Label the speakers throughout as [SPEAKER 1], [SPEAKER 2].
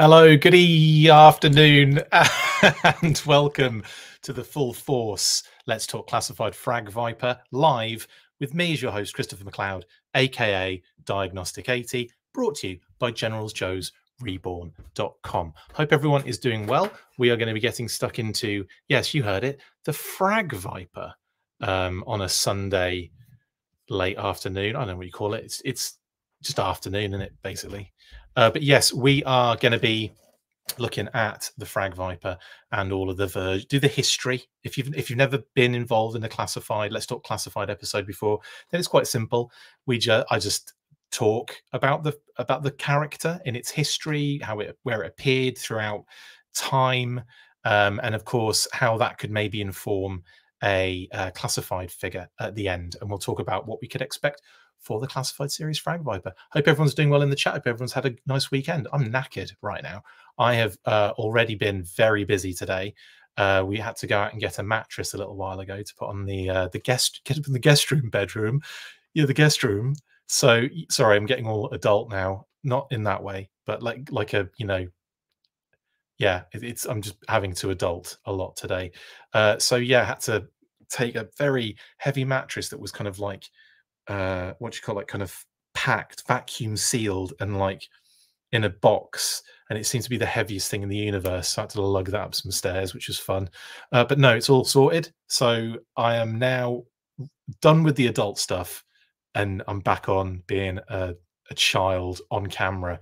[SPEAKER 1] Hello, good afternoon, and welcome to the full force Let's Talk Classified Frag Viper live with me as your host, Christopher McLeod, aka Diagnostik 80, brought to you by Generals Joe's reborn.com. Hope everyone is doing well. We are going to be getting stuck into, yes, you heard it, the Frag Viper um, on a Sunday late afternoon. I don't know what you call it. It's it's just afternoon, isn't it, basically? Uh, but yes, we are going to be looking at the Frag Viper and all of the verge. Do the history. If you've if you've never been involved in a classified, let's talk classified episode before, then it's quite simple. We just I just talk about the about the character in its history, how it where it appeared throughout time, um, and of course how that could maybe inform a uh, classified figure at the end. And we'll talk about what we could expect for the classified series Frag Viper. Hope everyone's doing well in the chat. Hope everyone's had a nice weekend. I'm knackered right now. I have uh, already been very busy today. Uh, we had to go out and get a mattress a little while ago to put on the uh, the guest get up in the guest room bedroom. Yeah, the guest room. So sorry, I'm getting all adult now. Not in that way, but like like a you know yeah, it, it's I'm just having to adult a lot today. Uh, so yeah, I had to take a very heavy mattress that was kind of like uh, what you call it, kind of packed, vacuum sealed, and like in a box. And it seems to be the heaviest thing in the universe. So I had to lug that up some stairs, which was fun. Uh, but no, it's all sorted. So I am now done with the adult stuff, and I'm back on being a, a child on camera.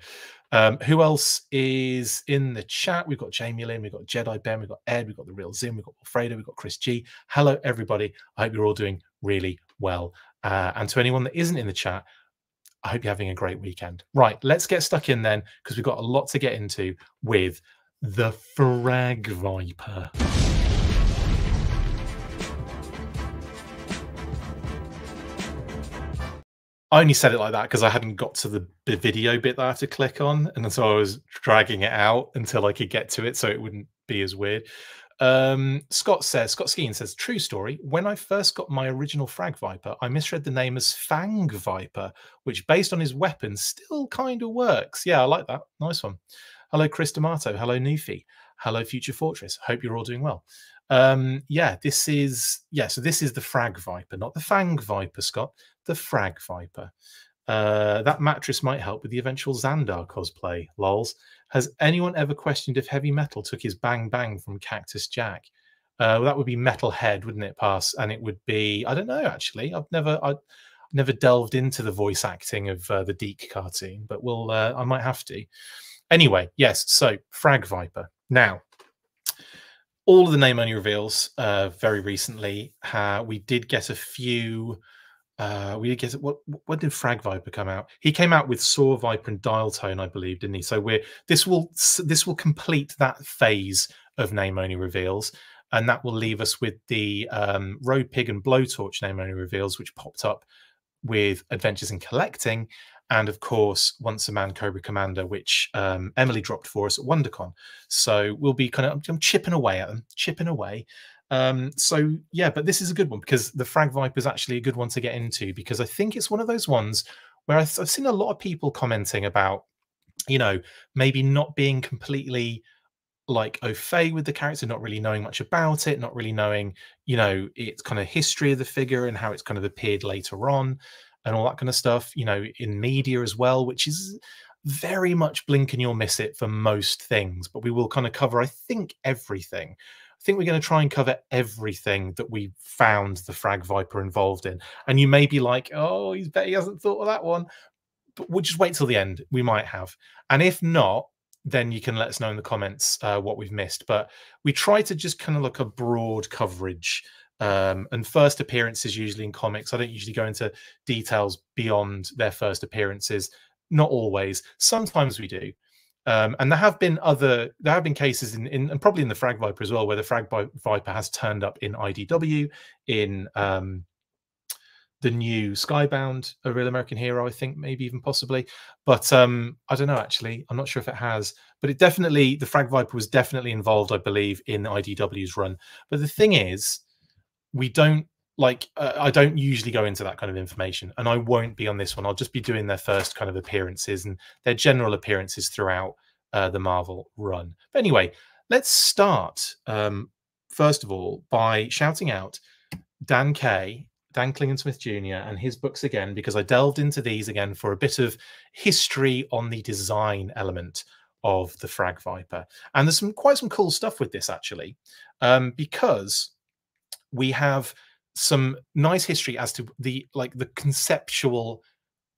[SPEAKER 1] Um, who else is in the chat? We've got Jamie Lynn, we've got Jedi Ben, we've got Ed, we've got the Real Zim, we've got Alfredo, we've got Chris G. Hello, everybody. I hope you're all doing really well. Uh, and to anyone that isn't in the chat, I hope you're having a great weekend. Right, let's get stuck in then, because we've got a lot to get into with the Frag Viper. I only said it like that because I hadn't got to the, the video bit that I have to click on. And so I was dragging it out until I could get to it so it wouldn't be as weird. Um, Scott says, Scott Skeen says, true story. When I first got my original Frag Viper, I misread the name as Fang Viper, which based on his weapon still kind of works. Yeah, I like that. Nice one. Hello, Chris D'Amato. Hello, Nufi. Hello, Future Fortress. Hope you're all doing well. Um, yeah, this is, yeah, so this is the Frag Viper, not the Fang Viper, Scott, the Frag Viper. Uh, that mattress might help with the eventual Xandar cosplay. Lols. Has anyone ever questioned if heavy metal took his bang bang from Cactus Jack? Uh, well, that would be Metalhead, wouldn't it? Pass, and it would be. I don't know. Actually, I've never—I've never delved into the voice acting of uh, the DiC cartoon, but we'll. Uh, I might have to. Anyway, yes. So Frag Viper. Now, all of the name only reveals uh, very recently. we did get a few uh we get what when did frag viper come out? He came out with saw viper and dial tone i believe didn't he? So we're this will this will complete that phase of name only reveals and that will leave us with the um road pig and blowtorch name only reveals which popped up with adventures in collecting and of course once a man cobra commander which um, emily dropped for us at wondercon. So we'll be kind of I'm chipping away at them chipping away um, so yeah, but this is a good one because the Frag Viper is actually a good one to get into because I think it's one of those ones where I've, I've seen a lot of people commenting about, you know, maybe not being completely like au fait with the character, not really knowing much about it, not really knowing, you know, its kind of history of the figure and how it's kind of appeared later on and all that kind of stuff, you know, in media as well, which is very much blink and you'll miss it for most things. But we will kind of cover, I think, everything. I think we're going to try and cover everything that we found the Frag Viper involved in. And you may be like, oh, he's bet he hasn't thought of that one. But we'll just wait till the end. We might have. And if not, then you can let us know in the comments uh, what we've missed. But we try to just kind of look a broad coverage. Um, and first appearances usually in comics. I don't usually go into details beyond their first appearances. Not always. Sometimes we do. Um, and there have been other, there have been cases in, in, and probably in the Frag Viper as well, where the Frag Viper has turned up in IDW, in um, the new Skybound, a real American hero, I think, maybe even possibly. But um, I don't know, actually. I'm not sure if it has. But it definitely, the Frag Viper was definitely involved, I believe, in IDW's run. But the thing is, we don't like uh, I don't usually go into that kind of information, and I won't be on this one. I'll just be doing their first kind of appearances and their general appearances throughout uh, the Marvel run. But anyway, let's start um, first of all by shouting out Dan Kay, Dan Klingensmith Jr. and his books again because I delved into these again for a bit of history on the design element of the Frag Viper. And there's some quite some cool stuff with this actually, um, because we have some nice history as to the like the conceptual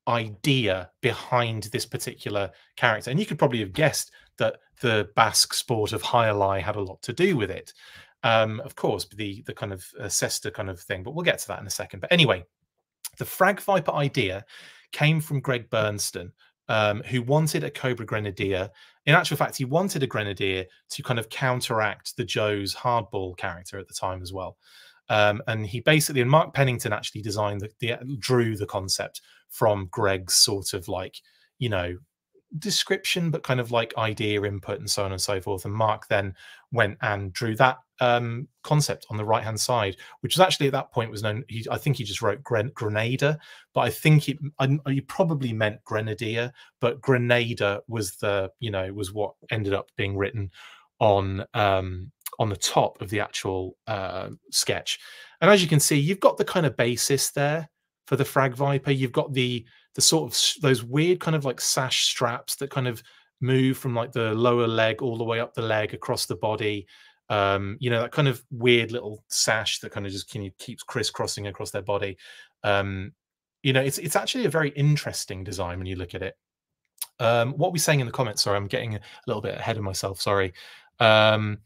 [SPEAKER 1] idea behind this particular character. And you could probably have guessed that the Basque sport of jai alai had a lot to do with it. Um, of course, the the kind of uh, kind of thing, but we'll get to that in a second. But anyway, the Frag Viper idea came from Greg Berndtson, um, who wanted a Cobra Grenadier. In actual fact, he wanted a Grenadier to kind of counteract the Joe's hardball character at the time as well. Um, and he basically, and Mark Pennington actually designed the, the drew the concept from Greg's sort of like, you know, description, but kind of like idea input and so on and so forth. And Mark then went and drew that um, concept on the right hand side, which was actually at that point was known. He, I think he just wrote Gren- Grenada, but I think he, I, he probably meant Grenadier, but Grenada was the you know was what ended up being written on um, on the top of the actual uh, sketch. And as you can see, you've got the kind of basis there for the Frag Viper. You've got the the sort of those weird kind of like sash straps that kind of move from like the lower leg all the way up the leg across the body. Um, you know that kind of weird little sash that kind of just can, keeps crisscrossing across their body. Um, you know, it's it's actually a very interesting design when you look at it. Um, what we're saying in the comments, sorry, I'm getting a little bit ahead of myself. Sorry. Um,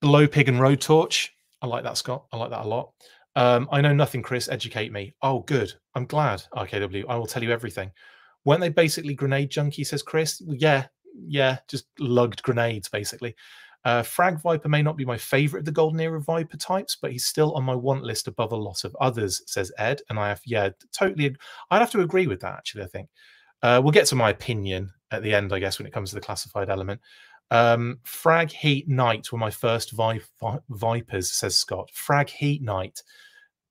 [SPEAKER 1] Blow Pig and Road Torch. I like that, Scott. I like that a lot. Um, I know nothing, Chris. Educate me. Oh, good. I'm glad. RKW. I will tell you everything. Weren't they basically grenade junkie? Says Chris. Yeah, yeah, just lugged grenades basically. Uh, Frag Viper may not be my favorite of the Golden Era Viper types, but he's still on my want list above a lot of others, says Ed. And I have, yeah, totally. I'd have to agree with that, actually, I think. Uh, we'll get to my opinion at the end, I guess, when it comes to the classified element. Um, Frag Heat Night were my first vi vi Vipers, says Scott. Frag Heat Night.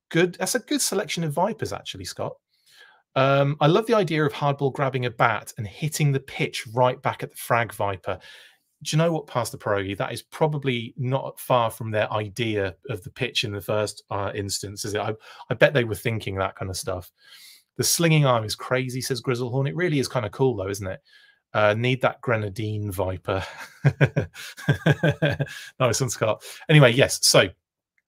[SPEAKER 1] Good. That's a good selection of Vipers, actually, Scott. Um, I love the idea of hardball grabbing a bat and hitting the pitch right back at the Frag Viper. Do you know what, Pastor Pierogi? That is probably not far from their idea of the pitch in the first uh, instance, is it? I, I bet they were thinking that kind of stuff. The slinging arm is crazy, says Grizzlehorn. It really is kind of cool, though, isn't it? Uh, need that grenadine viper. nice one, Scott. Anyway, yes. So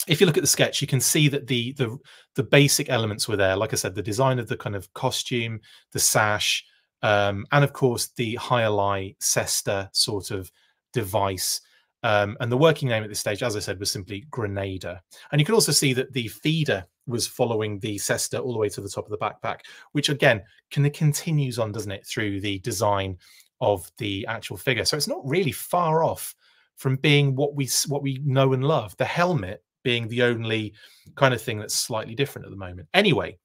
[SPEAKER 1] if you look at the sketch, you can see that the the the basic elements were there. Like I said, the design of the kind of costume, the sash, um, and of course the jai alai Cesta sort of device. Um, and the working name at this stage, as I said, was simply Grenada. And you can also see that the feeder was following the Cesta all the way to the top of the backpack, which again kind of continues on, doesn't it, through the design of the actual figure. So it's not really far off from being what we what we know and love. The helmet being the only kind of thing that's slightly different at the moment. Anyway,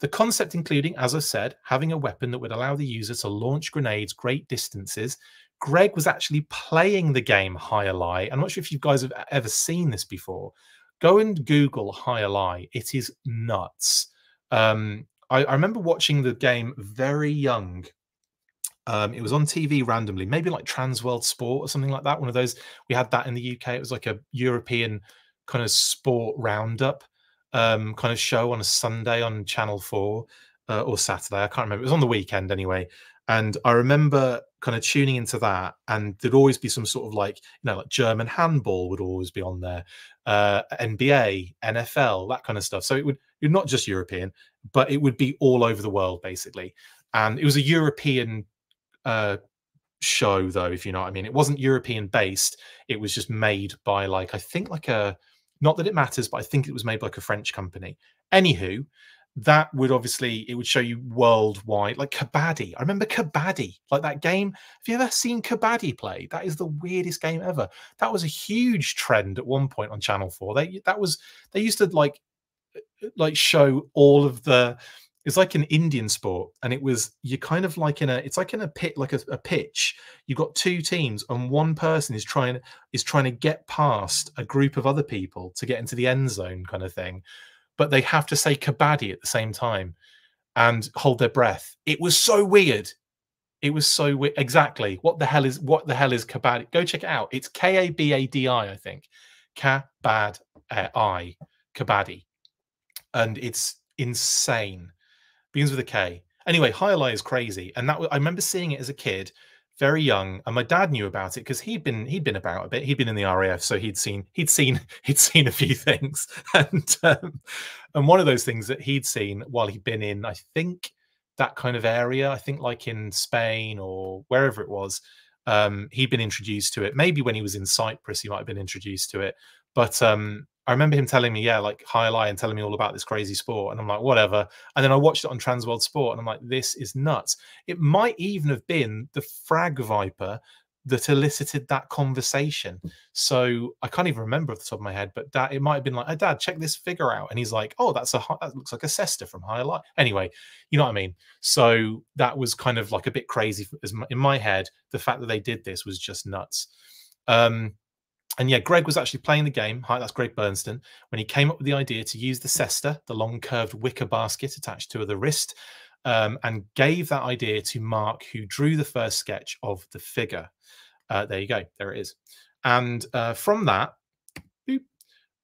[SPEAKER 1] the concept including, as I said, having a weapon that would allow the user to launch grenades great distances. Greg was actually playing the game Jai alai. I'm not sure if you guys have ever seen this before, Go and Google Jai alai. It is nuts. Um, I, I, remember watching the game very young. Um, it was on TV randomly, maybe like Transworld Sport or something like that. One of those. We had that in the UK. It was like a European kind of sport roundup um, kind of show on a Sunday on Channel 4 uh, or Saturday. I can't remember. It was on the weekend anyway. And I remember kind of tuning into that, and there'd always be some sort of like, you know, like German handball would always be on there, uh, NBA, NFL, that kind of stuff. So it would, you're not just European, but it would be all over the world basically. And it was a European uh, show, though, if you know what I mean. It wasn't European based. It was just made by like I think like a, not that it matters, but I think it was made by like a French company. Anywho, that would obviously it would show you worldwide like kabaddi. I remember kabaddi like that game. Have you ever seen kabaddi play? That is the weirdest game ever. That was a huge trend at one point on channel 4 they that was they used to like uh, uh, like show all of the it's like an indian sport and it was you're kind of like in a it's like in a pit like a, a pitch. You've got two teams and one person is trying is trying to get past a group of other people to get into the end zone kind of thing but they have to say kabaddi at the same time and hold their breath. It was so weird. It was so weird. Exactly. What the hell is what the hell is Kabaddi? Go check it out. It's K A B A D I, I think. Kabad I Kabaddi, and it's insane. Begins with a K. Anyway, Alai is crazy, and that I remember seeing it as a kid, very young, and my dad knew about it because he'd been he'd been about a bit. He'd been in the RAF, so he'd seen he'd seen he'd seen a few things, and um, and one of those things that he'd seen while he'd been in, I think that kind of area. I think like in Spain or wherever it was, um, he'd been introduced to it. Maybe when he was in Cyprus, he might have been introduced to it. But um, I remember him telling me, yeah, like Alai and telling me all about this crazy sport. And I'm like, whatever. And then I watched it on Transworld Sport and I'm like, this is nuts. It might even have been the Frag Viper that elicited that conversation. So I can't even remember off the top of my head, but dad, it might have been like, "Hey, dad, check this figure out," and he's like, "Oh, that's a that looks like a cesta from Jai Alai." Anyway, you know what I mean. So that was kind of like a bit crazy in my head. The fact that they did this was just nuts. Um, and yeah, Greg was actually playing the game. Hi, that's Greg Berndtson. When he came up with the idea to use the cesta, the long curved wicker basket attached to the wrist, um, and gave that idea to Mark, who drew the first sketch of the figure. Uh, there you go. There it is. And uh, from that, boop,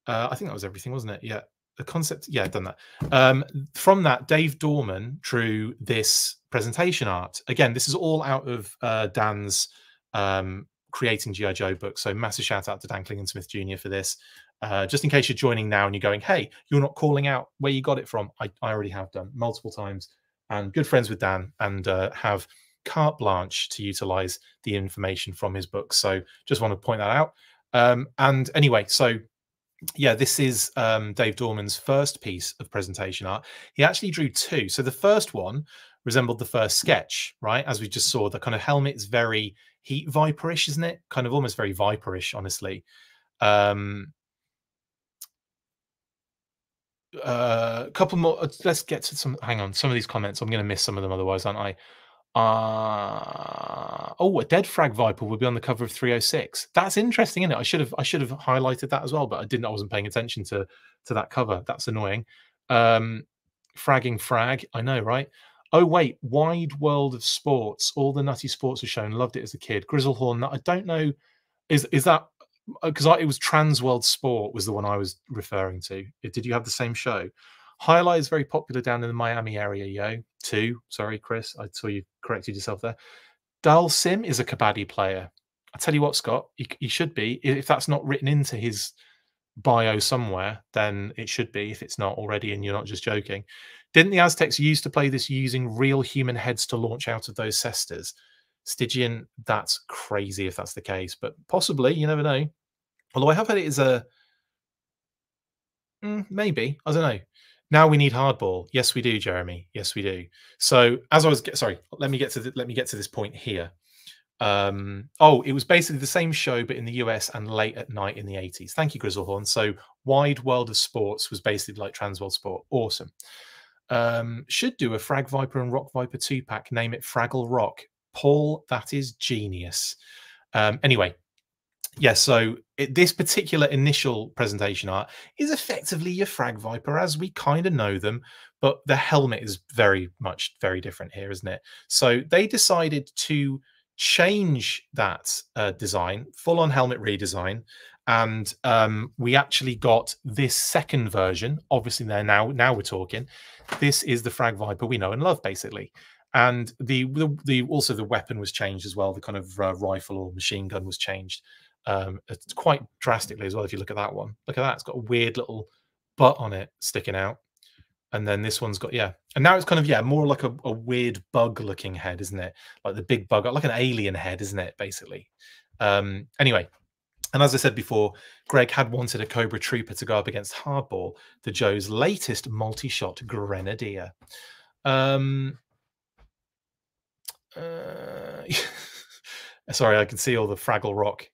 [SPEAKER 1] uh, I think that was everything, wasn't it? Yeah. The concept, yeah, I've done that. Um, from that, Dave Dorman drew this presentation art. Again, this is all out of uh, Dan's um, creating GI Joe book. So massive shout out to Dan Klingensmith Jr. for this. Uh, just in case you're joining now and you're going, hey, you're not calling out where you got it from. I, I already have done multiple times and good friends with Dan and uh, have carte blanche to utilize the information from his book. So just want to point that out. Um, and anyway, so yeah, this is um, Dave Dorman's first piece of presentation art. He actually drew two. So the first one resembled the first sketch, right? As we just saw, the kind of helmet is very heat viperish, isn't it? Kind of almost very viperish, honestly. Um, a uh, couple more. Uh, let's get to some. Hang on, some of these comments. I'm going to miss some of them otherwise, aren't I? Uh, oh, a dead frag viper would be on the cover of 306. That's interesting, isn't it? I should have I should have highlighted that as well, but I didn't. I wasn't paying attention to to that cover. That's annoying. Um, fragging frag. I know, right? Oh wait, Wide World of Sports. All the nutty sports were shown. Loved it as a kid. Grizzlehorn. I don't know. Is is that uh, because it was Transworld Sport was the one I was referring to. Did you have the same show? Highlight is very popular down in the Miami area, yo. Two. Sorry, Chris. I saw you corrected yourself there. Dhalsim is a Kabaddi player. I tell you what, Scott, he, he should be. If that's not written into his bio somewhere, then it should be. If it's not already, and you're not just joking. Didn't the Aztecs used to play this using real human heads to launch out of those cestas? Stygian, that's crazy if that's the case, but possibly, you never know. Although I have heard it is a mm, maybe, I don't know. Now we need hardball. Yes, we do, Jeremy. Yes, we do. So as I was sorry, let me get to the, let me get to this point here. Um, oh, it was basically the same show, but in the US and late at night in the 80s. Thank you, Grizzlehorn. So Wide World of Sports was basically like Transworld Sport. Awesome. Um, should do a Frag Viper and Rock Viper two pack. Name it Fraggle Rock. Paul, that is genius. Um, anyway, yeah, so it, this particular initial presentation art is effectively your Frag Viper as we kind of know them, but the helmet is very much very different here, isn't it? So they decided to change that uh, design, full on helmet redesign, and um, we actually got this second version. Obviously, there now now we're talking. This is the Frag Viper we know and love, basically and the, the, the also the weapon was changed as well. The kind of uh, rifle or machine gun was changed um, quite drastically as well. If you look at that one, look at that; it's got a weird little butt on it sticking out, and then this one's got yeah, and now it's kind of yeah, more like a, a weird bug-looking head, isn't it? Like the big bug, like an alien head, isn't it? Basically. Um, anyway, and as I said before, Greg had wanted a Cobra Trooper to go up against Hardball, the Joe's latest multi-shot grenadier. Um, uh, sorry, I can see all the Fraggle Rock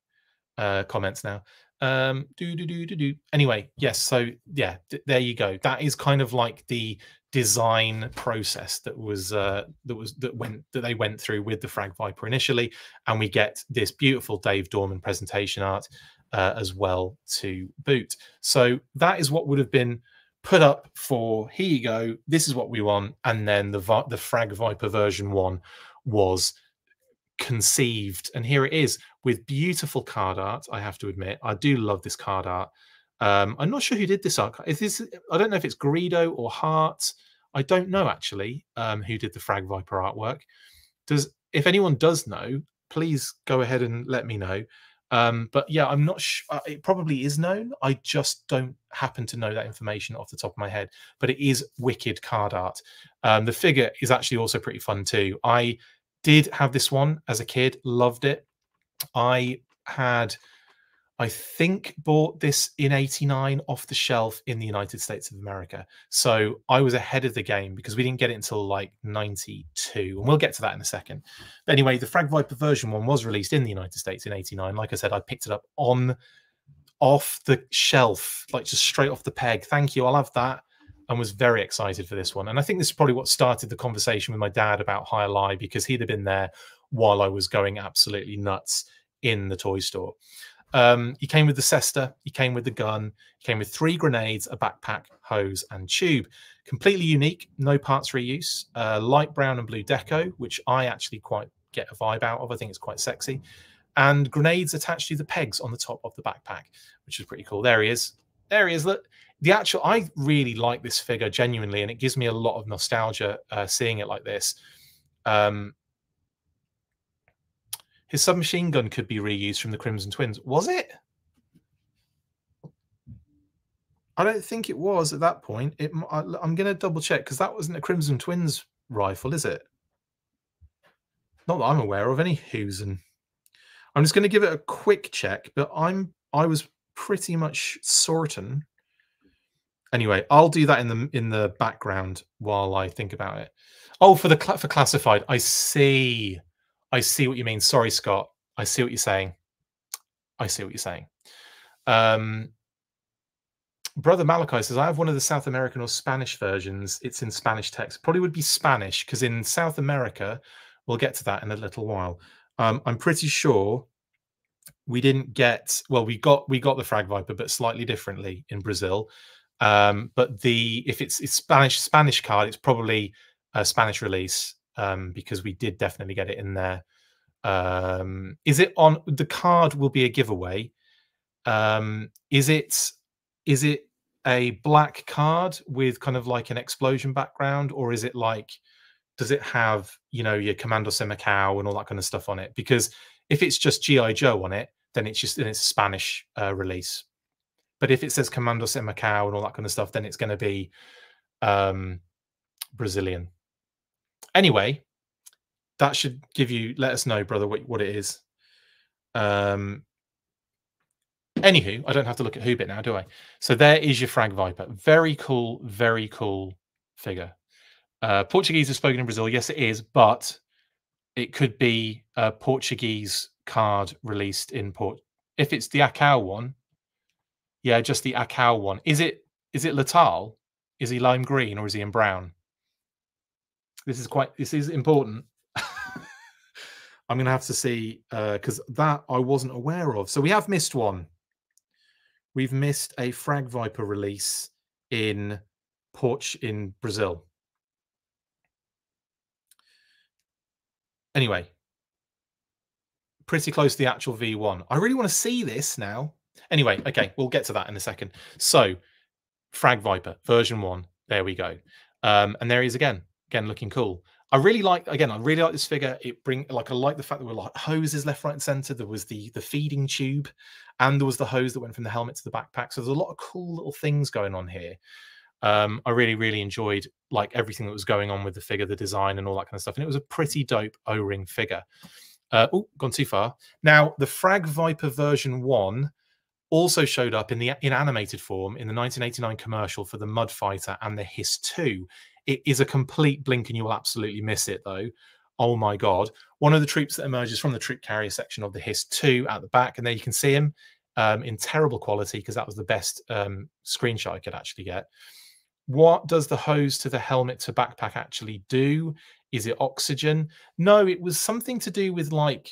[SPEAKER 1] uh, comments now. Um, do do do do do. Anyway, yes. So yeah, there you go. That is kind of like the design process that was uh, that was that went that they went through with the Frag Viper initially, and we get this beautiful Dave Dorman presentation art uh, as well to boot. So that is what would have been put up for here you go. This is what we want, and then the the Frag Viper version one was conceived. And here it is with beautiful card art. I have to admit, I do love this card art. Um, I'm not sure who did this art. Is this? I don't know if it's Garrido or Hart. I don't know actually um, who did the Frag Viper artwork. Does if anyone does know, please go ahead and let me know. Um, but yeah, I'm not sure. Uh, it probably is known. I just don't happen to know that information off the top of my head. But it is wicked card art. Um, the figure is actually also pretty fun too. I did have this one as a kid, loved it. I had I think bought this in 89 off the shelf in the United States of America. So I was ahead of the game because we didn't get it until like 92. And we'll get to that in a second. But anyway, the Frag Viper version one was released in the United States in 89. Like I said, I picked it up on off the shelf, like just straight off the peg. Thank you. I'll have that. And was very excited for this one. And I think this is probably what started the conversation with my dad about Jai Alai because he'd have been there while I was going absolutely nuts in the toy store. Um, he came with the cesta, he came with the gun, he came with three grenades, a backpack, hose, and tube. Completely unique, no parts reuse. Uh, light brown and blue deco, which I actually quite get a vibe out of. I think it's quite sexy. And grenades attached to the pegs on the top of the backpack, which is pretty cool. There he is. There he is. Look, the actual, I really like this figure genuinely, and it gives me a lot of nostalgia uh, seeing it like this. Um, his submachine gun could be reused from the Crimson Twins. Was it? I don't think it was at that point. It, I, am going to double check because that wasn't a Crimson Twins rifle, is it? Not that I'm aware of any who's and I'm just going to give it a quick check, but I'm I was pretty much certain. Anyway, I'll do that in the in the background while I think about it. Oh, for the for classified, I see. I see what you mean. Sorry, Scott. I see what you're saying. I see what you're saying. Um, Brother Malachi says, I have one of the South American or Spanish versions. It's in Spanish text. Probably would be Spanish because in South America, we'll get to that in a little while. Um, I'm pretty sure we didn't get well, we got we got the Frag Viper, but slightly differently in Brazil. Um, but the if it's, it's Spanish Spanish card, it's probably a Spanish release um, because we did definitely get it in there. Um, is it on the card? Will be a giveaway. Um, is it is it a black card with kind of like an explosion background, or is it like does it have you know your Commando Macau and all that kind of stuff on it? Because if it's just GI Joe on it, then it's just then it's a Spanish uh, release. But if it says Commandos Commando Macau and all that kind of stuff, then it's going to be um, Brazilian. Anyway, that should give you let us know, brother, what, what it is. Um anywho, I don't have to look at Hoobit now, do I? So there is your Frag Viper. Very cool, very cool figure. Uh, Portuguese is spoken in Brazil. Yes, it is, but it could be a Portuguese card released in Port. If it's the Acau one, yeah, just the Acau one. Is it is it Letal? Is he lime green or is he in brown? This is quite. This is important. I'm going to have to see because uh, that I wasn't aware of. So we have missed one. We've missed a Frag Viper release in Porch in Brazil. Anyway, pretty close to the actual V1. I really want to see this now. Anyway, okay, we'll get to that in a second. So, Frag Viper version one. There we go. Um, and there he is again again looking cool. I really like again. I really like this figure. It bring like I like the fact that were like hoses left, right, and center. There was the the feeding tube, and there was the hose that went from the helmet to the backpack. So there's a lot of cool little things going on here. Um, I really really enjoyed like everything that was going on with the figure, the design, and all that kind of stuff. And it was a pretty dope O-ring figure. Uh, oh, gone too far. Now the Frag Viper version one also showed up in the in animated form in the 1989 commercial for the Mud Fighter and the Hiss 2 it is a complete blink and you will absolutely miss it, though. Oh my God. One of the troops that emerges from the troop carrier section of the Hiss 2 at the back, and there you can see him um, in terrible quality because that was the best um, screenshot I could actually get. What does the hose to the helmet to backpack actually do? Is it oxygen? No, it was something to do with like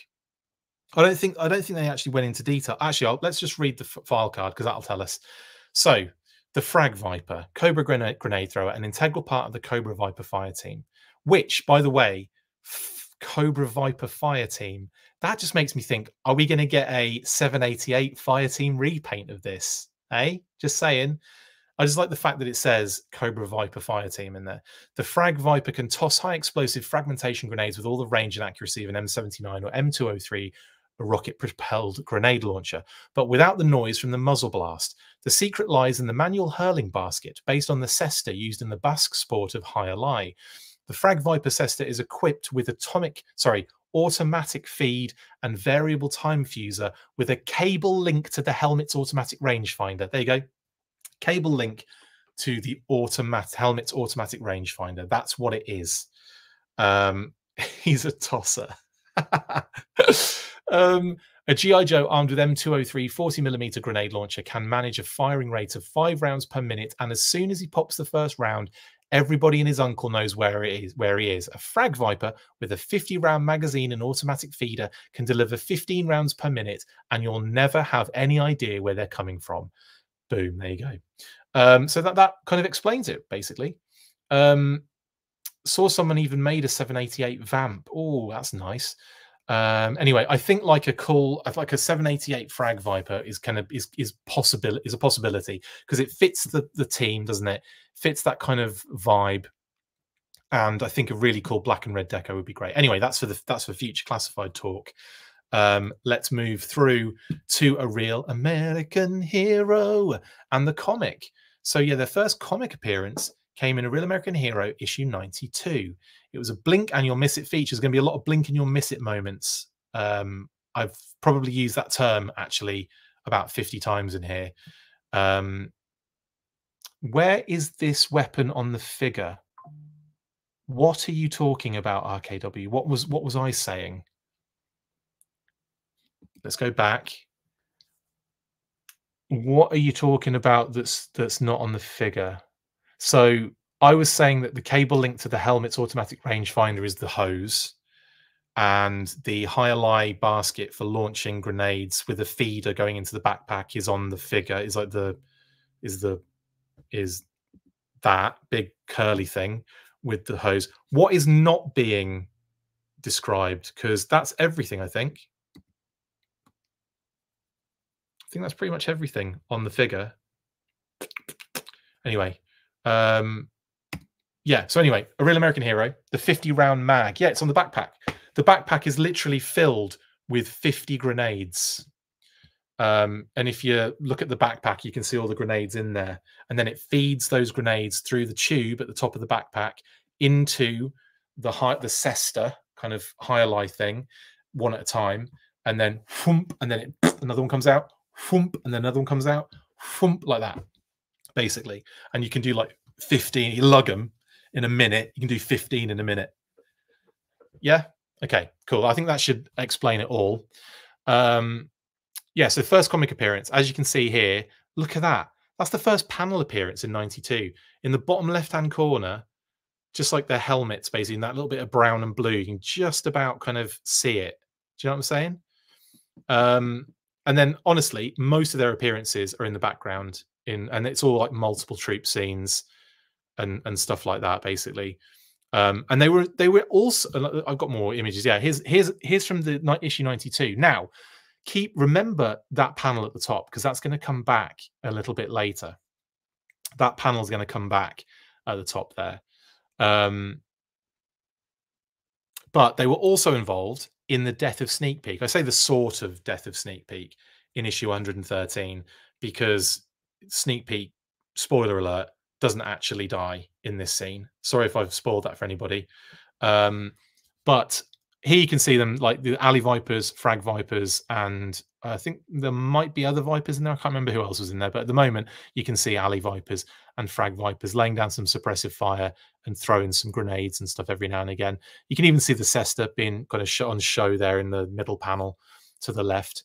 [SPEAKER 1] I don't think I don't think they actually went into detail. Actually, I'll, let's just read the file card because that'll tell us. So the Frag Viper, Cobra grenade, grenade thrower, an integral part of the Cobra Viper fire team, which, by the way, Cobra Viper Fire Team. That just makes me think: Are we going to get a 788 Fire Team repaint of this? Eh? Just saying. I just like the fact that it says Cobra Viper Fire Team in there. The Frag Viper can toss high explosive fragmentation grenades with all the range and accuracy of an M79 or M203, a rocket propelled grenade launcher, but without the noise from the muzzle blast. The secret lies in the manual hurling basket based on the cesta used in the Basque sport of Jai Alai. The Frag Viper cesta is equipped with atomic, sorry, automatic feed and variable time fuser with a cable link to the helmet's automatic rangefinder. There you go. Cable link to the automatic helmet's automatic rangefinder. That's what it is. Um, he's a tosser. um, a GI Joe armed with M203 40mm grenade launcher can manage a firing rate of five rounds per minute, and as soon as he pops the first round, everybody and his uncle knows where it is. Where he is. A Frag Viper with a 50 round magazine and automatic feeder can deliver 15 rounds per minute, and you'll never have any idea where they're coming from. Boom! There you go. Um, so that that kind of explains it basically. Um, saw someone even made a 788 vamp. Oh, that's nice. Um, anyway, I think like a cool, like a 788 Frag Viper is kind of is is possible is a possibility because it fits the the team, doesn't it? Fits that kind of vibe, and I think a really cool black and red deco would be great. Anyway, that's for the that's for future classified talk. Um, let's move through to a real American hero and the comic. So yeah, their first comic appearance came in a Real American Hero issue 92. It was a blink and you'll miss it feature. There's going to be a lot of blink and you'll miss it moments. Um, I've probably used that term actually about 50 times in here. Um, where is this weapon on the figure? What are you talking about, RKW? What was what was I saying? Let's go back. What are you talking about that's that's not on the figure? So I was saying that the cable link to the helmet's automatic rangefinder is the hose, and the Alai basket for launching grenades with a feeder going into the backpack is on the figure. Is like the is the is that big curly thing with the hose. What is not being described? Because that's everything. I think. I think that's pretty much everything on the figure. Anyway, um, yeah. So anyway, a real American hero, the 50 round mag. Yeah, it's on the backpack. The backpack is literally filled with 50 grenades. Um, and if you look at the backpack, you can see all the grenades in there. And then it feeds those grenades through the tube at the top of the backpack into the high, the cesta kind of Alai thing, one at a time. And then whoomp, and then it, another one comes out, whoomp, and then another one comes out, whoomp, like that, basically. And you can do like 15, you lug them in a minute. You can do 15 in a minute. Yeah. Okay. Cool. I think that should explain it all. Um, yeah. So first comic appearance, as you can see here, look at that. That's the first panel appearance in '92. In the bottom left-hand corner, just like their helmets, basically in that little bit of brown and blue, you can just about kind of see it. Do you know what I'm saying? Um, and then honestly, most of their appearances are in the background in, and it's all like multiple troop scenes and and stuff like that basically. Um and they were they were also i've got more images. Yeah here's here's here's from the issue 92 now keep remember that panel at the top because that's going to come back a little bit later. That panel is going to come back at the top there. Um but they were also involved in the death of sneak peek. I say the sort of death of sneak peek in issue 113 because sneak peek spoiler alert doesn't actually die in this scene. Sorry if I've spoiled that for anybody. Um, but here you can see them like the alley vipers, frag vipers, and I think there might be other vipers in there. I can't remember who else was in there, but at the moment you can see alley vipers and frag vipers laying down some suppressive fire and throwing some grenades and stuff every now and again. You can even see the Cesta being kind of on show there in the middle panel to the left.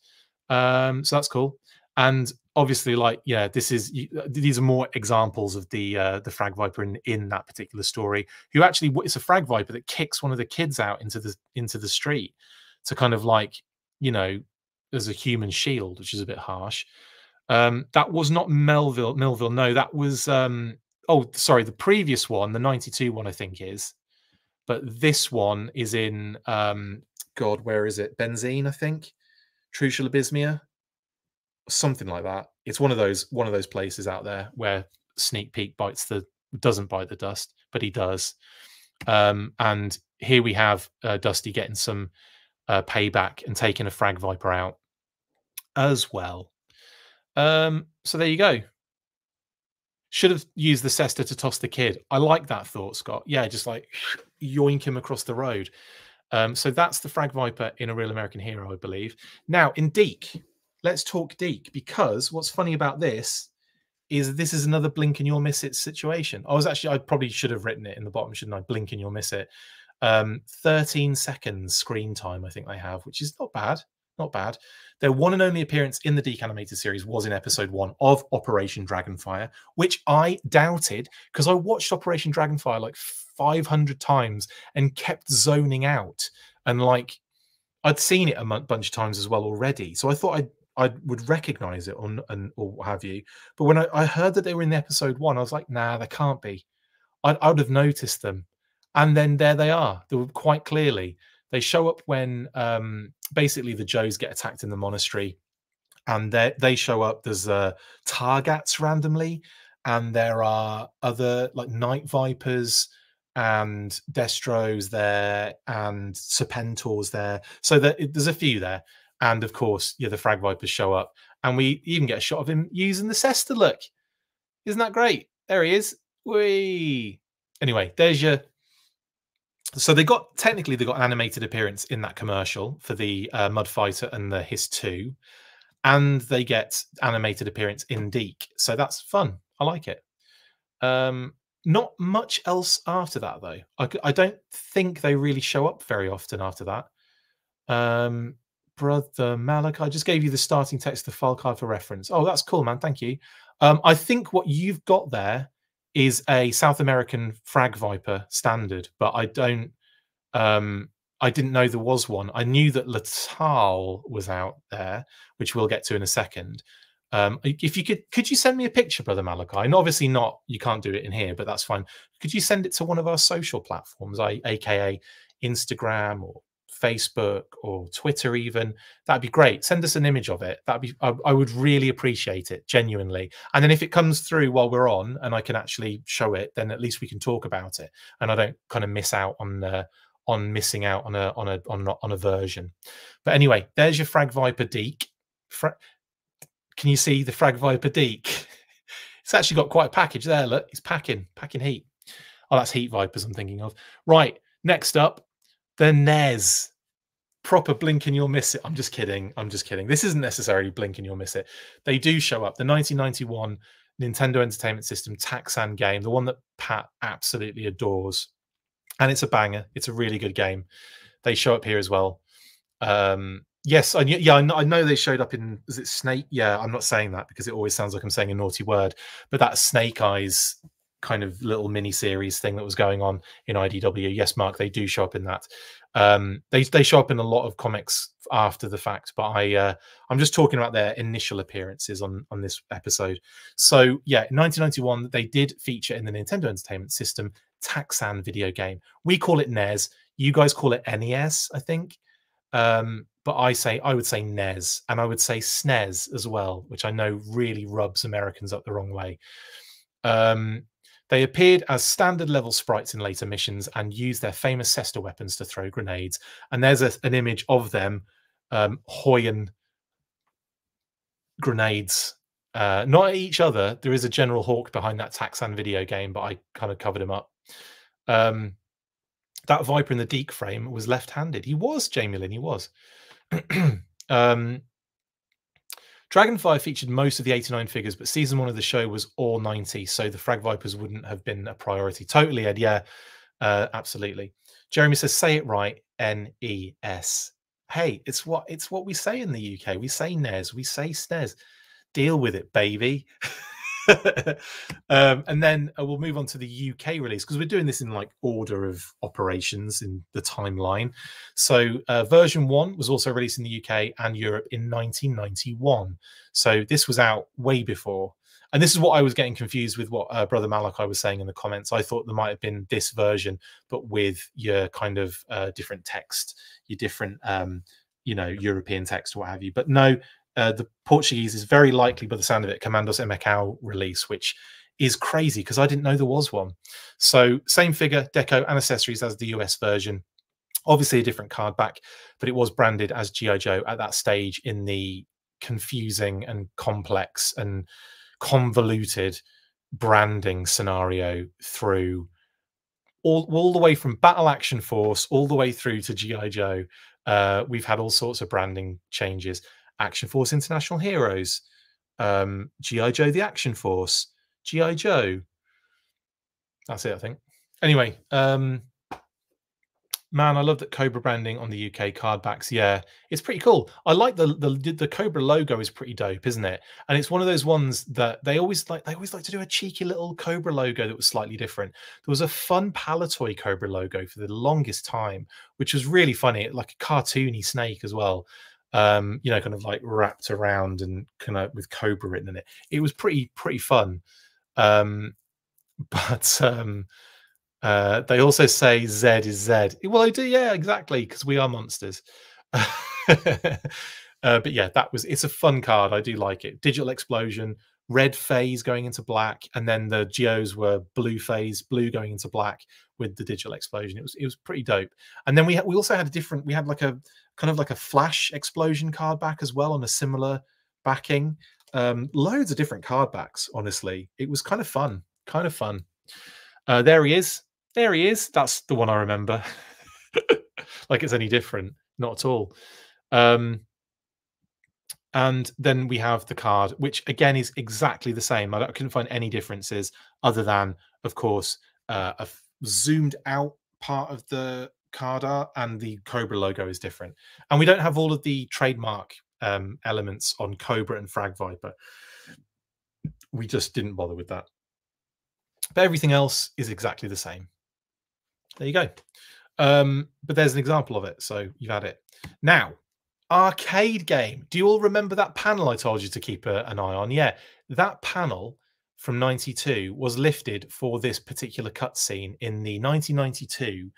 [SPEAKER 1] Um, so that's cool. And obviously like yeah this is uh, these are more examples of the uh the frag viper in in that particular story who actually it's a frag viper that kicks one of the kids out into the into the street to kind of like you know as a human shield which is a bit harsh um that was not melville melville no that was um oh sorry the previous one the 92 one i think is but this one is in um, God, where is it? Benzheen, I think. Trusha something like that. It's one of those one of those places out there where Sneak Peek bites the doesn't bite the dust, but he does. Um, and here we have uh, Dusty getting some uh, payback and taking a Frag Viper out as well. Um, so there you go. Should have used the Cesta to toss the kid. I like that thought, Scott. Yeah, just like yoink him across the road. Um, so that's the Frag Viper in a real American hero, I believe. Now, in DiC, let's talk DiC because what's funny about this is this is another blink and you'll miss it situation. I was actually, I probably should have written it in the bottom, shouldn't I? Blink and you'll miss it. Um, 13 seconds screen time, I think they have, which is not bad. Not bad. Their one and only appearance in the DiC animated series was in episode one of Operation Dragonfire, which I doubted because I watched Operation Dragonfire like 500 times and kept zoning out. And like I'd seen it a bunch of times as well already. So I thought I'd I would recognize it on and or what have you. But when I, I, heard that they were in the episode one, I was like, nah, they can't be. I, I would have noticed them. And then there they are. They were quite clearly. They show up when um, basically the Joes get attacked in the monastery, and they they show up. There's uh, Targats randomly, and there are other like Night Vipers and Destros there, and Serpentors there. So there, there's a few there, and of course, yeah, the Frag Vipers show up, and we even get a shot of him using the Cesta look. Isn't that great? There he is. We anyway, there's your so they got technically they got an animated appearance in that commercial for the uh, Mud Fighter and the Hiss Two, and they get animated appearance in DiC. So that's fun. I like it. Um, not much else after that though. I, I don't think they really show up very often after that. Um, brother Malik, I just gave you the starting text of the file card for reference. Oh, that's cool, man. Thank you. Um, I think what you've got there is a South American Frag Viper standard, but I don't. Um, I didn't know there was one. I knew that Letal was out there, which we'll get to in a second. Um, if you could, could you send me a picture, brother Malachi? And obviously not, you can't do it in here, but that's fine. Could you send it to one of our social platforms, I, aka Instagram or Facebook or Twitter, even, that'd be great. Send us an image of it. That'd be, I, I, would really appreciate it, genuinely. And then if it comes through while we're on and I can actually show it, then at least we can talk about it. And I don't kind of miss out on, uh, on missing out on a, on a, on, a, on a version. But anyway, there's your Frag Viper DiC. Fra can you see the Frag Viper DiC? it's actually got quite a package there. Look, it's packing, packing heat. Oh, that's Heat Vipers I'm thinking of. Right, next up, the NES. Proper blink and you'll miss it. I'm just kidding. I'm just kidding. This isn't necessarily blink and you'll miss it. They do show up. The 1991 Nintendo Entertainment System Taxan game, the one that Pat absolutely adores. And it's a banger. It's a really good game. They show up here as well. Um, yes, I, yeah, I know, I know they showed up in. Is it Snake? Yeah, I'm not saying that because it always sounds like I'm saying a naughty word. But that Snake Eyes kind of little mini series thing that was going on in IDW. Yes, Mark, they do show up in that. Um, they they show up in a lot of comics after the fact, but I uh, I'm just talking about their initial appearances on on this episode. So yeah, in 1991 they did feature in the Nintendo Entertainment System Taxan video game. We call it NES. You guys call it NES, I think. Um, but I say I would say NES and I would say SNES as well, which I know really rubs Americans up the wrong way. Um, they appeared as standard level sprites in later missions and used their famous Cesta weapons to throw grenades. And there's a, an image of them um, grenades, uh, not at each other. There is a General Hawk behind that Taxan video game, but I kind of covered him up. Um, that Viper in the DiC frame was left-handed. He was Jamie Lynn. He was. um, Dragonfire featured most of the 89 figures, but season one of the show was all 90, so the Frag Vipers wouldn't have been a priority. Totally, Ed. Yeah, uh, absolutely. Jeremy says, "Say it right, N E S." Hey, it's what it's what we say in the UK. We say NES, we say SNES. Deal with it, baby. um, and then uh, we'll move on to the UK release because we're doing this in like order of operations in the timeline. So uh, version one was also released in the UK and Europe in 1991. So this was out way before. and this is what I was getting confused with what uh, Brother Malachi was saying in the comments. I thought there might have been this version, but with your kind of uh, different text, your different, um, you know, European text or what have you. But no, uh, the Portuguese is very likely, by the sound of it, Commandos Emecao release, which is crazy because I didn't know there was one. So same figure, deco, and accessories as the US version. Obviously a different card back, but it was branded as GI Joe at that stage in the confusing and complex and convoluted branding scenario through all, all the way from Battle Action Force all the way through to GI Joe. Uh, we've had all sorts of branding changes. Action Force International Heroes, um, GI Joe: The Action Force, GI Joe. That's it, I think. Anyway, um, man, I love that Cobra branding on the UK card backs. Yeah, it's pretty cool. I like the the the Cobra logo is pretty dope, isn't it? And it's one of those ones that they always like. They always like to do a cheeky little Cobra logo that was slightly different. There was a fun Palitoy Cobra logo for the longest time, which was really funny, like a cartoony snake as well. Um, you know, kind of like wrapped around and kind of with Cobra written in it. It was pretty pretty fun. Um, but um, uh, they also say Z is Z. Well, I do, yeah, exactly, because we are monsters. uh, but yeah, that was it's a fun card. I do like it. Digital explosion, red phase going into black, and then the Joes were blue phase, blue going into black with the digital explosion. It was it was pretty dope. And then we we also had a different. We had like a kind of like a flash explosion card back as well on a similar backing. Um, loads of different card backs. Honestly, it was kind of fun. Kind of fun. Uh, there he is. There he is. That's the one I remember. like it's any different. Not at all. Um, and then we have the card, which again is exactly the same. I, I couldn't find any differences other than, of course, uh, a zoomed out part of the card art and the Cobra logo is different. And we don't have all of the trademark um, elements on Cobra and Frag Viper. We just didn't bother with that. But everything else is exactly the same. There you go. Um, but there's an example of it. So you've had it. Now, arcade game. Do you all remember that panel I told you to keep a, an eye on? Yeah, that panel from 92 was lifted for this particular cutscene in the 1992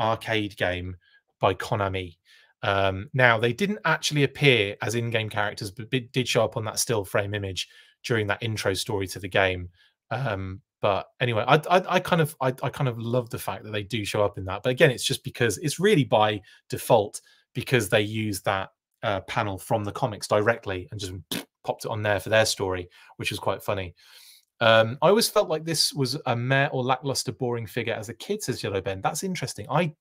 [SPEAKER 1] arcade game by Konami. Um, now, they didn't actually appear as in game characters, but did show up on that still frame image during that intro story to the game. Um, but anyway, I, I, I kind of I, I, kind of love the fact that they do show up in that. But again, it's just because it's really by default because they use that uh, panel from the comics directly and just popped it on there for their story, which was quite funny. Um, I always felt like this was a meh or lackluster, boring figure as a kid, says Yellow Ben. That's interesting. I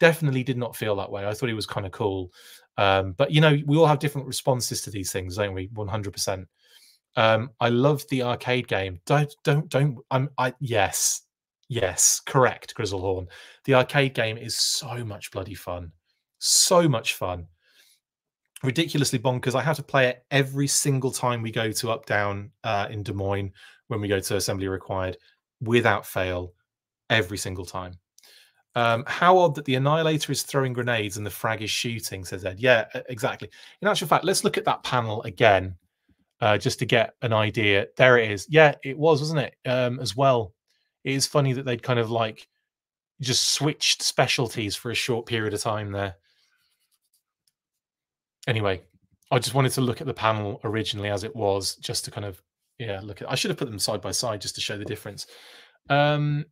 [SPEAKER 1] definitely did not feel that way. I thought he was kind of cool. Um, but you know, we all have different responses to these things, don't we? 100%. Um, I love the arcade game. Don't, don't, don't. I'm, I, yes, yes, correct, Grizzlehorn. The arcade game is so much bloody fun. So much fun. Ridiculously bonkers. I have to play it every single time we go to Up Down uh, in Des Moines when we go to Assembly Required without fail every single time. Um, how odd that the Annihilator is throwing grenades and the frag is shooting, says Ed. Yeah, exactly. In actual fact, let's look at that panel again uh, just to get an idea. There it is. Yeah, it was, wasn't it? Um, as well. It is funny that they'd kind of like just switched specialties for a short period of time there. Anyway, I just wanted to look at the panel originally as it was, just to kind of yeah, look. I should have put them side by side just to show the difference. Um,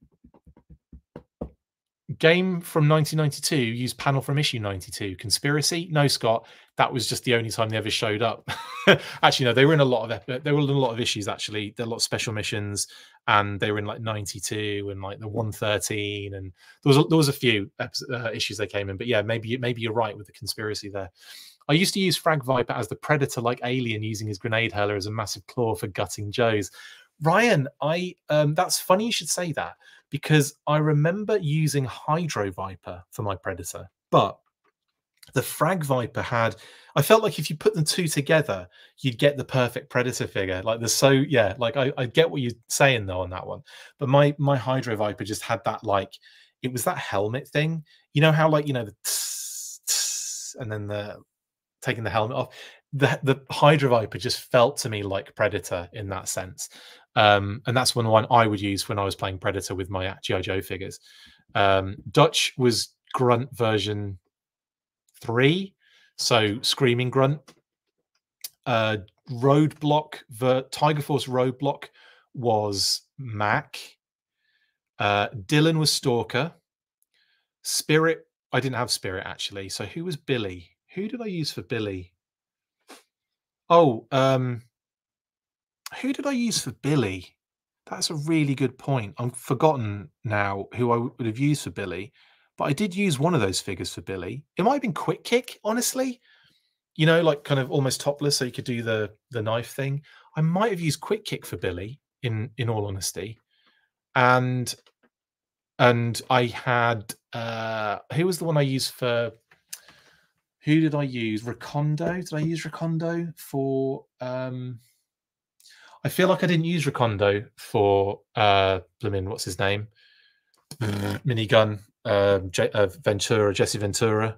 [SPEAKER 1] game from 1992 used panel from issue 92 conspiracy? No scott. That was just the only time they ever showed up. Actually no they were in a lot of they were in a lot of issues actually. There are a lot of special missions and they were in like 92 and like the 113 and there was a, there was a few uh, issues they came in but yeah maybe maybe you're right with the conspiracy there I used to use Frag Viper as the predator like alien using his grenade hurler as a massive claw for gutting Joes. Ryan, I um, that's funny you should say that because I remember using Hydro Viper for my Predator, but the Frag Viper had. I felt like if you put the two together, you'd get the perfect Predator figure. Like the so yeah, like I, I get what you're saying though on that one, but my my Hydro Viper just had that like it was that helmet thing. You know how like you know the tss, tss, and then the taking the helmet off the the Hydro Viper just felt to me like Predator in that sense. Um, and that's one one I would use when I was playing Predator with my GI Joe figures. Um, Dutch was Grunt version three, so Screaming Grunt. Uh, Roadblock, the Tiger Force Roadblock was Mac. Uh, Dillon was Stalker. Spirit, I didn't have Spirit actually. So who was Billy? Who did I use for Billy? Oh, um, who did I use for Billy? That's a really good point. I've forgotten now who I would have used for Billy, but I did use one of those figures for Billy. It might have been Quick Kick, honestly. You know, like kind of almost topless, so you could do the the knife thing. I might have used Quick Kick for Billy, in in all honesty, and and I had uh who was the one I used for who did I use? Recondo. Did I use Recondo for um I feel like I didn't use Recondo for uh Blumin, what's his name? Minigun, um J- uh, Ventura, Jesse Ventura.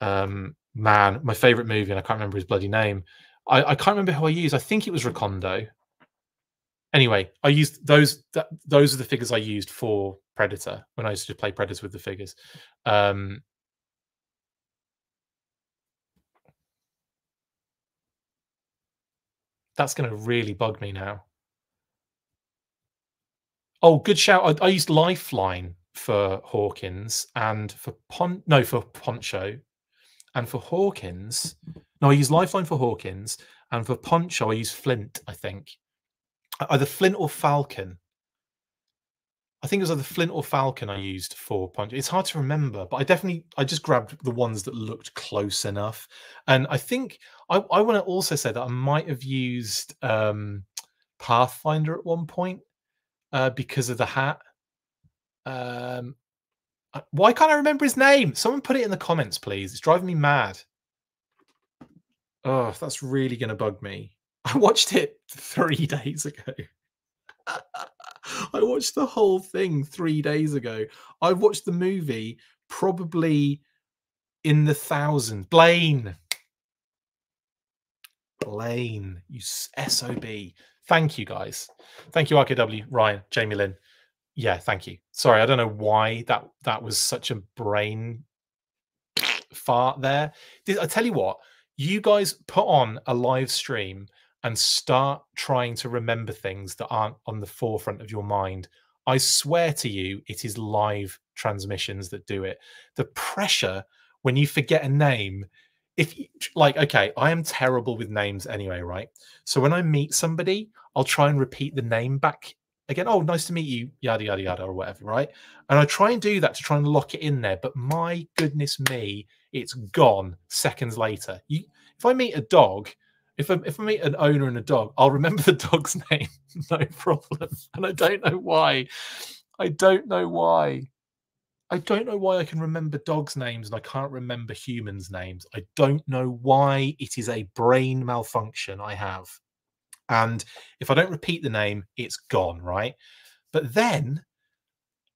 [SPEAKER 1] Um man, my favorite movie, and I can't remember his bloody name. I, I can't remember who I used. I think it was Recondo. Anyway, I used those. That, those are the figures I used for Predator when I used to play Predator with the figures. Um, that's going to really bug me now. Oh, good shout! I, I, used Lifeline for Hawkins and for Pon. No, for Poncho, and for Hawkins. No, I used Lifeline for Hawkins, and for Poncho I used Flint. I think uh, either Flint or Falcon. I think it was either Flint or Falcon I used for punch. It's hard to remember, but I definitely I just grabbed the ones that looked close enough. And I think I, I want to also say that I might have used um, Pathfinder at one point uh, because of the hat. Um, why can't I remember his name? Someone put it in the comments, please. It's driving me mad. Oh, that's really going to bug me. I watched it three days ago. I watched the whole thing three days ago. I've watched the movie probably in the thousand. Blaine. Blaine, you SOB. Thank you, guys. Thank you, RKW, Ryan, Jamie Lynn. Yeah, thank you. Sorry, I don't know why that that was such a brain fart there. I tell you what, you guys put on a live stream and start trying to remember things that aren't on the forefront of your mind. I swear to you, it is live transmissions that do it. The pressure when you forget a name, if you, like, okay, I am terrible with names anyway, right? So when I meet somebody, I'll try and repeat the name back again. Oh, nice to meet you, yada, yada, yada, or whatever, right? And I try and do that to try and lock it in there. But my goodness me, it's gone seconds later. You, if I meet a dog, if I, if I meet an owner and a dog, I'll remember the dog's name, no problem. And I don't know why. I don't know why. I don't know why I can remember dogs' names and I can't remember humans' names. I don't know why it is a brain malfunction I have. And if I don't repeat the name, it's gone, right? But then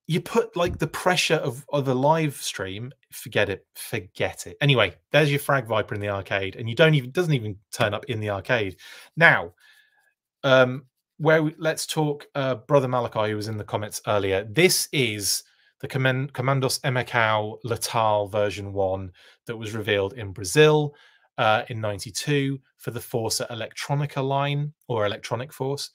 [SPEAKER 1] you put like the pressure of, of a live stream forget it forget it anyway there's your frag viper in the arcade and you don't even doesn't even turn up in the arcade now um where we, let's talk uh brother malachi who was in the comments earlier this is the Command, commandos emacao letal version 1 that was revealed in brazil uh, in 92 for the forza electronica line or electronic force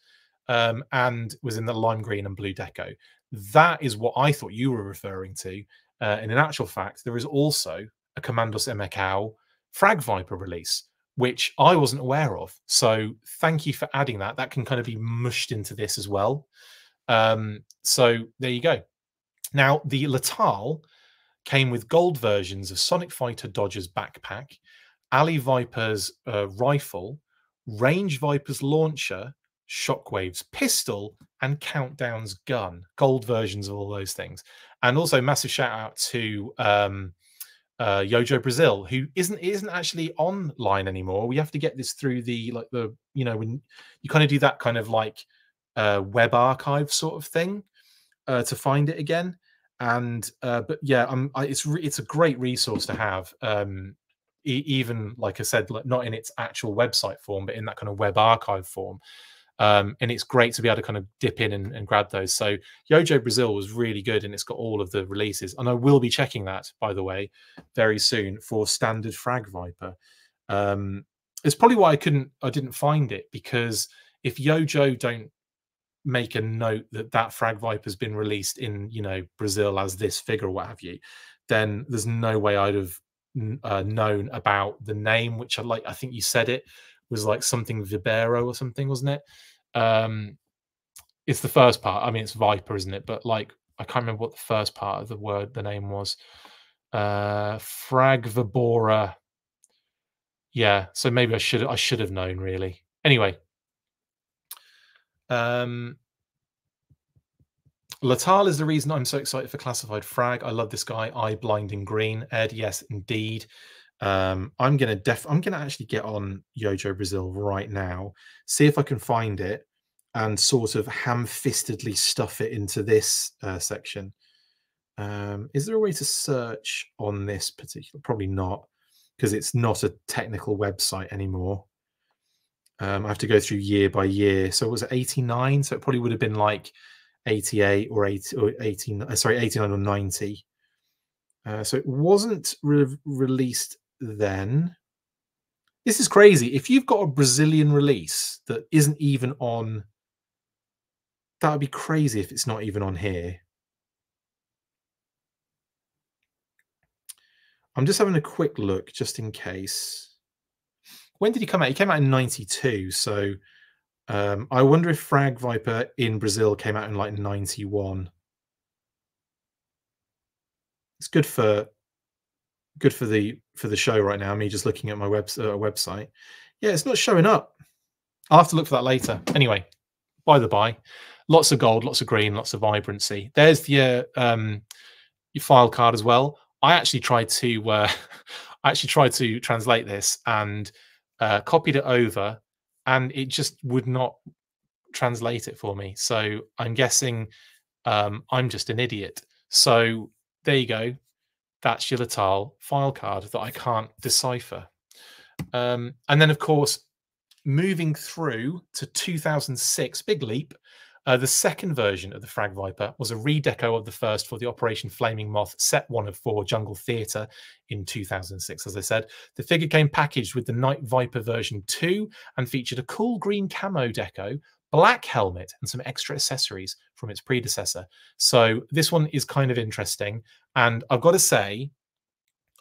[SPEAKER 1] um, and was in the lime green and blue deco that is what I thought you were referring to. Uh, and in actual fact, there is also a Commandos Emacao Frag Viper release, which I wasn't aware of. So thank you for adding that. That can kind of be mushed into this as well. Um, so there you go. Now, the Letal came with gold versions of Sonic Fighter Dodger's backpack, Alley Viper's uh, rifle, Range Viper's launcher, Shockwave's pistol, and Countdown's gun. Gold versions of all those things. And also massive shout out to um, uh, Yojo Brazil, who isn't isn't actually online anymore. We have to get this through the like the you know when you kind of do that kind of like uh, web archive sort of thing uh, to find it again. And uh, but yeah, um, I, it's re- it's a great resource to have. Um, e- even like I said, not in its actual website form, but in that kind of web archive form Um, and it's great to be able to kind of dip in and, and, grab those. So Yojo Brazil was really good, and it's got all of the releases. And I will be checking that, by the way, very soon for standard Frag Viper. Um, it's probably why I couldn't, I didn't find it because if Yojo don't make a note that that Frag Viper has been released in, you know, Brazil as this figure or what have you, then there's no way I'd have uh, known about the name, which I like. I think you said it was like something Vibero or something, wasn't it? Um, it's the first part. I mean, it's Viper, isn't it? But like, I can't remember what the first part of the word, the name was. Uh, Fragvibora. Yeah, so maybe I should I should have known really. Anyway, um, Letal is the reason I'm so excited for classified frag. I love this guy, eye blinding green. Ed, yes, indeed. Um, I'm gonna def I'm gonna actually get on Yojo Brazil right now, see if I can find it, and sort of ham-fistedly stuff it into this uh, section. Um, is there a way to search on this particular? Probably not, because it's not a technical website anymore. Um, I have to go through year by year. So it was 89. So it probably would have been like 88 or 80 or 18. Uh, sorry, 89 or 90. Uh, so it wasn't re released then. This is crazy. If you've got a Brazilian release that isn't even on, that would be crazy if it's not even on here. I'm just having a quick look just in case. When did he come out? He came out in 92. So um, I wonder if Frag Viper in Brazil came out in like 91. It's good for good for the for the show right now. Me just looking at my web uh, website. Yeah, it's not showing up. I'll have to look for that later. Anyway, by the by, lots of gold, lots of green, lots of vibrancy. There's the uh, um, your file card as well. I actually tried to uh, I actually tried to translate this and uh, copied it over, and it just would not translate it for me. So I'm guessing um, I'm just an idiot. So there you go that's your Letal file card that I can't decipher. Um, and then, of course, moving through to 2006, big leap. Uh, the second version of the Frag Viper was a redeco of the first for the Operation Flaming Moth set one of four Jungle Theatre in 2006. As I said, the figure came packaged with the Night Viper version 2 and featured a cool green camo deco, black helmet, and some extra accessories from its predecessor. So this one is kind of interesting. And I've got to say,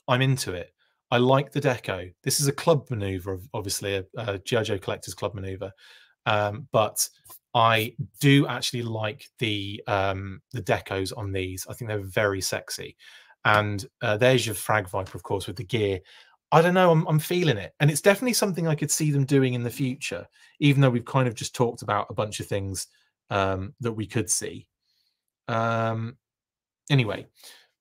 [SPEAKER 1] I'm into it. I like the deco. This is a club maneuver, obviously, a, a G.I. Joe Collector's Club maneuver. Um, but I do actually like the um, the decos on these. I think they're very sexy. And uh, there's your Frag Viper, of course, with the gear. I don't know. I'm, I'm feeling it, and it's definitely something I could see them doing in the future. Even though we've kind of just talked about a bunch of things um, that we could see. Um, anyway,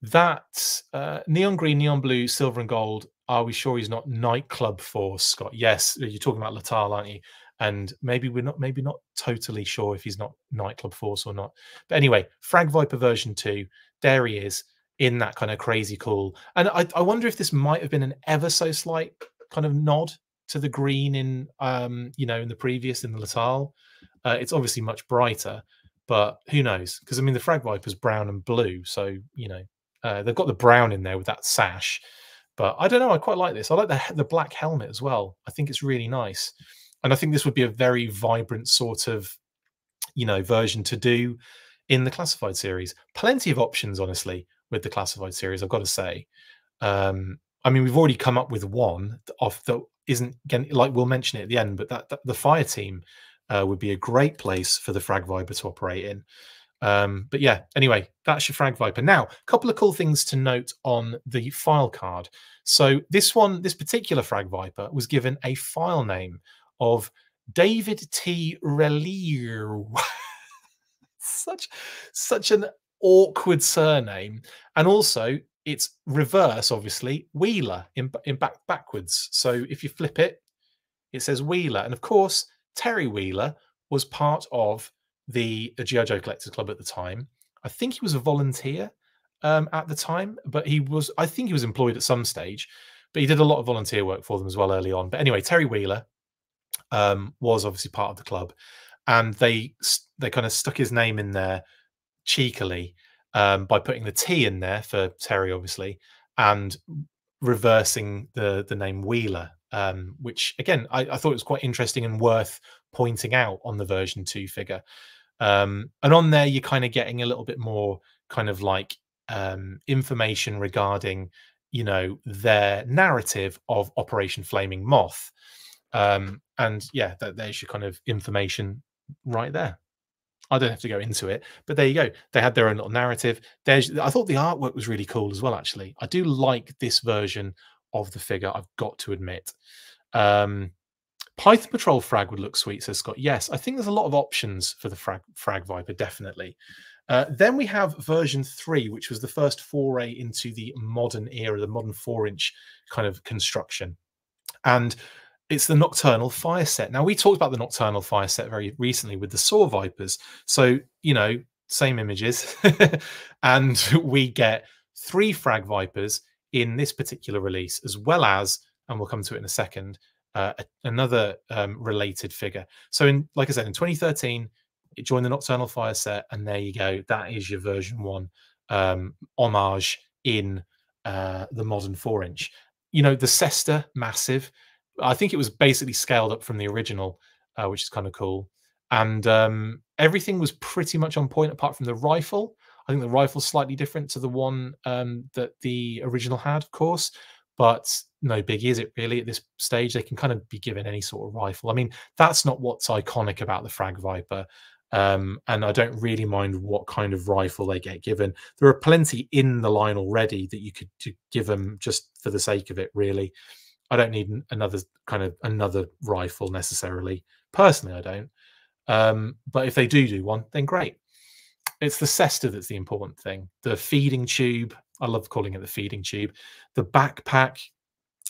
[SPEAKER 1] that uh, neon green, neon blue, silver, and gold. Are we sure he's not nightclub force, Scott? Yes, you're talking about Letal, aren't you? And maybe we're not, maybe not totally sure if he's not nightclub force or not. But anyway, Frag Viper version two. There he is in that kind of crazy cool. And I, I wonder if this might have been an ever so slight kind of nod to the green in, um, you know, in the previous in the Letal. Uh, it's obviously much brighter, but who knows? Because I mean, the Frag Viper's brown and blue, so you know uh, they've got the brown in there with that sash. But I don't know. I quite like this. I like the the black helmet as well. I think it's really nice, and I think this would be a very vibrant sort of, you know, version to do in the classified series. Plenty of options, honestly, with the classified series. I've got to say. Um, I mean, we've already come up with one off that isn't like we'll mention it at the end, but that, that the fire team uh, would be a great place for the Frag Viper to operate in. Um, but yeah, anyway, that's your Frag Viper. Now, a couple of cool things to note on the file card. So this one, this particular Frag Viper was given a file name of David T. Relier. such, such an awkward surname. And also, it's reverse, obviously, Wheeler in, in back backwards. So if you flip it, it says Wheeler. And of course, Terry Wheeler was part of the G.I. Joe Collectors Club at the time. I think he was a volunteer um, at the time, but he was, I think he was employed at some stage, but he did a lot of volunteer work for them as well early on. But anyway, Terry Wheeler um, was obviously part of the club. and they they kind of stuck his name in there cheekily um, by putting the T in there for Terry, obviously, and reversing the the name Wheeler, um, which again I, I, thought was quite interesting and worth pointing out on the version two figure. Um, and on there, you're kind of getting a little bit more kind of like um, information regarding, you know, their narrative of Operation Flaming Moth. Um, and yeah, that, there's your kind of information right there. I don't have to go into it, but there you go. They had their own little narrative. There's, I thought the artwork was really cool as well. Actually, I do like this version of the figure. I've got to admit. Um, Python Patrol frag would look sweet, says Scott. Yes, I think there's a lot of options for the frag, frag Viper, definitely. Uh, then we have version three, which was the first foray into the modern era, the modern four inch kind of construction. And it's the Nocturnal Fire set. Now, we talked about the Nocturnal Fire set very recently with the Saw Vipers. So, you know, same images. and we get three Frag Vipers in this particular release, as well as, and we'll come to it in a second, uh, another um, related figure. So, in like I said, in 2013, it joined the Nocturnal Fire set, and there you go. That is your version one um, homage in uh, the modern four inch. You know, the Cesta, massive. I think it was basically scaled up from the original, uh, which is kind of cool. And um, everything was pretty much on point apart from the rifle. I think the rifle's slightly different to the one um, that the original had, of course, but no biggie, is it really at this stage? They can kind of be given any sort of rifle. I mean, that's not what's iconic about the Frag Viper. Um, and I don't really mind what kind of rifle they get given. There are plenty in the line already that you could give them just for the sake of it, really. I don't need another kind of another rifle necessarily. Personally, I don't. Um, but if they do do one, then great. It's the Cesta that's the important thing. The feeding tube. I love calling it the feeding tube. The backpack.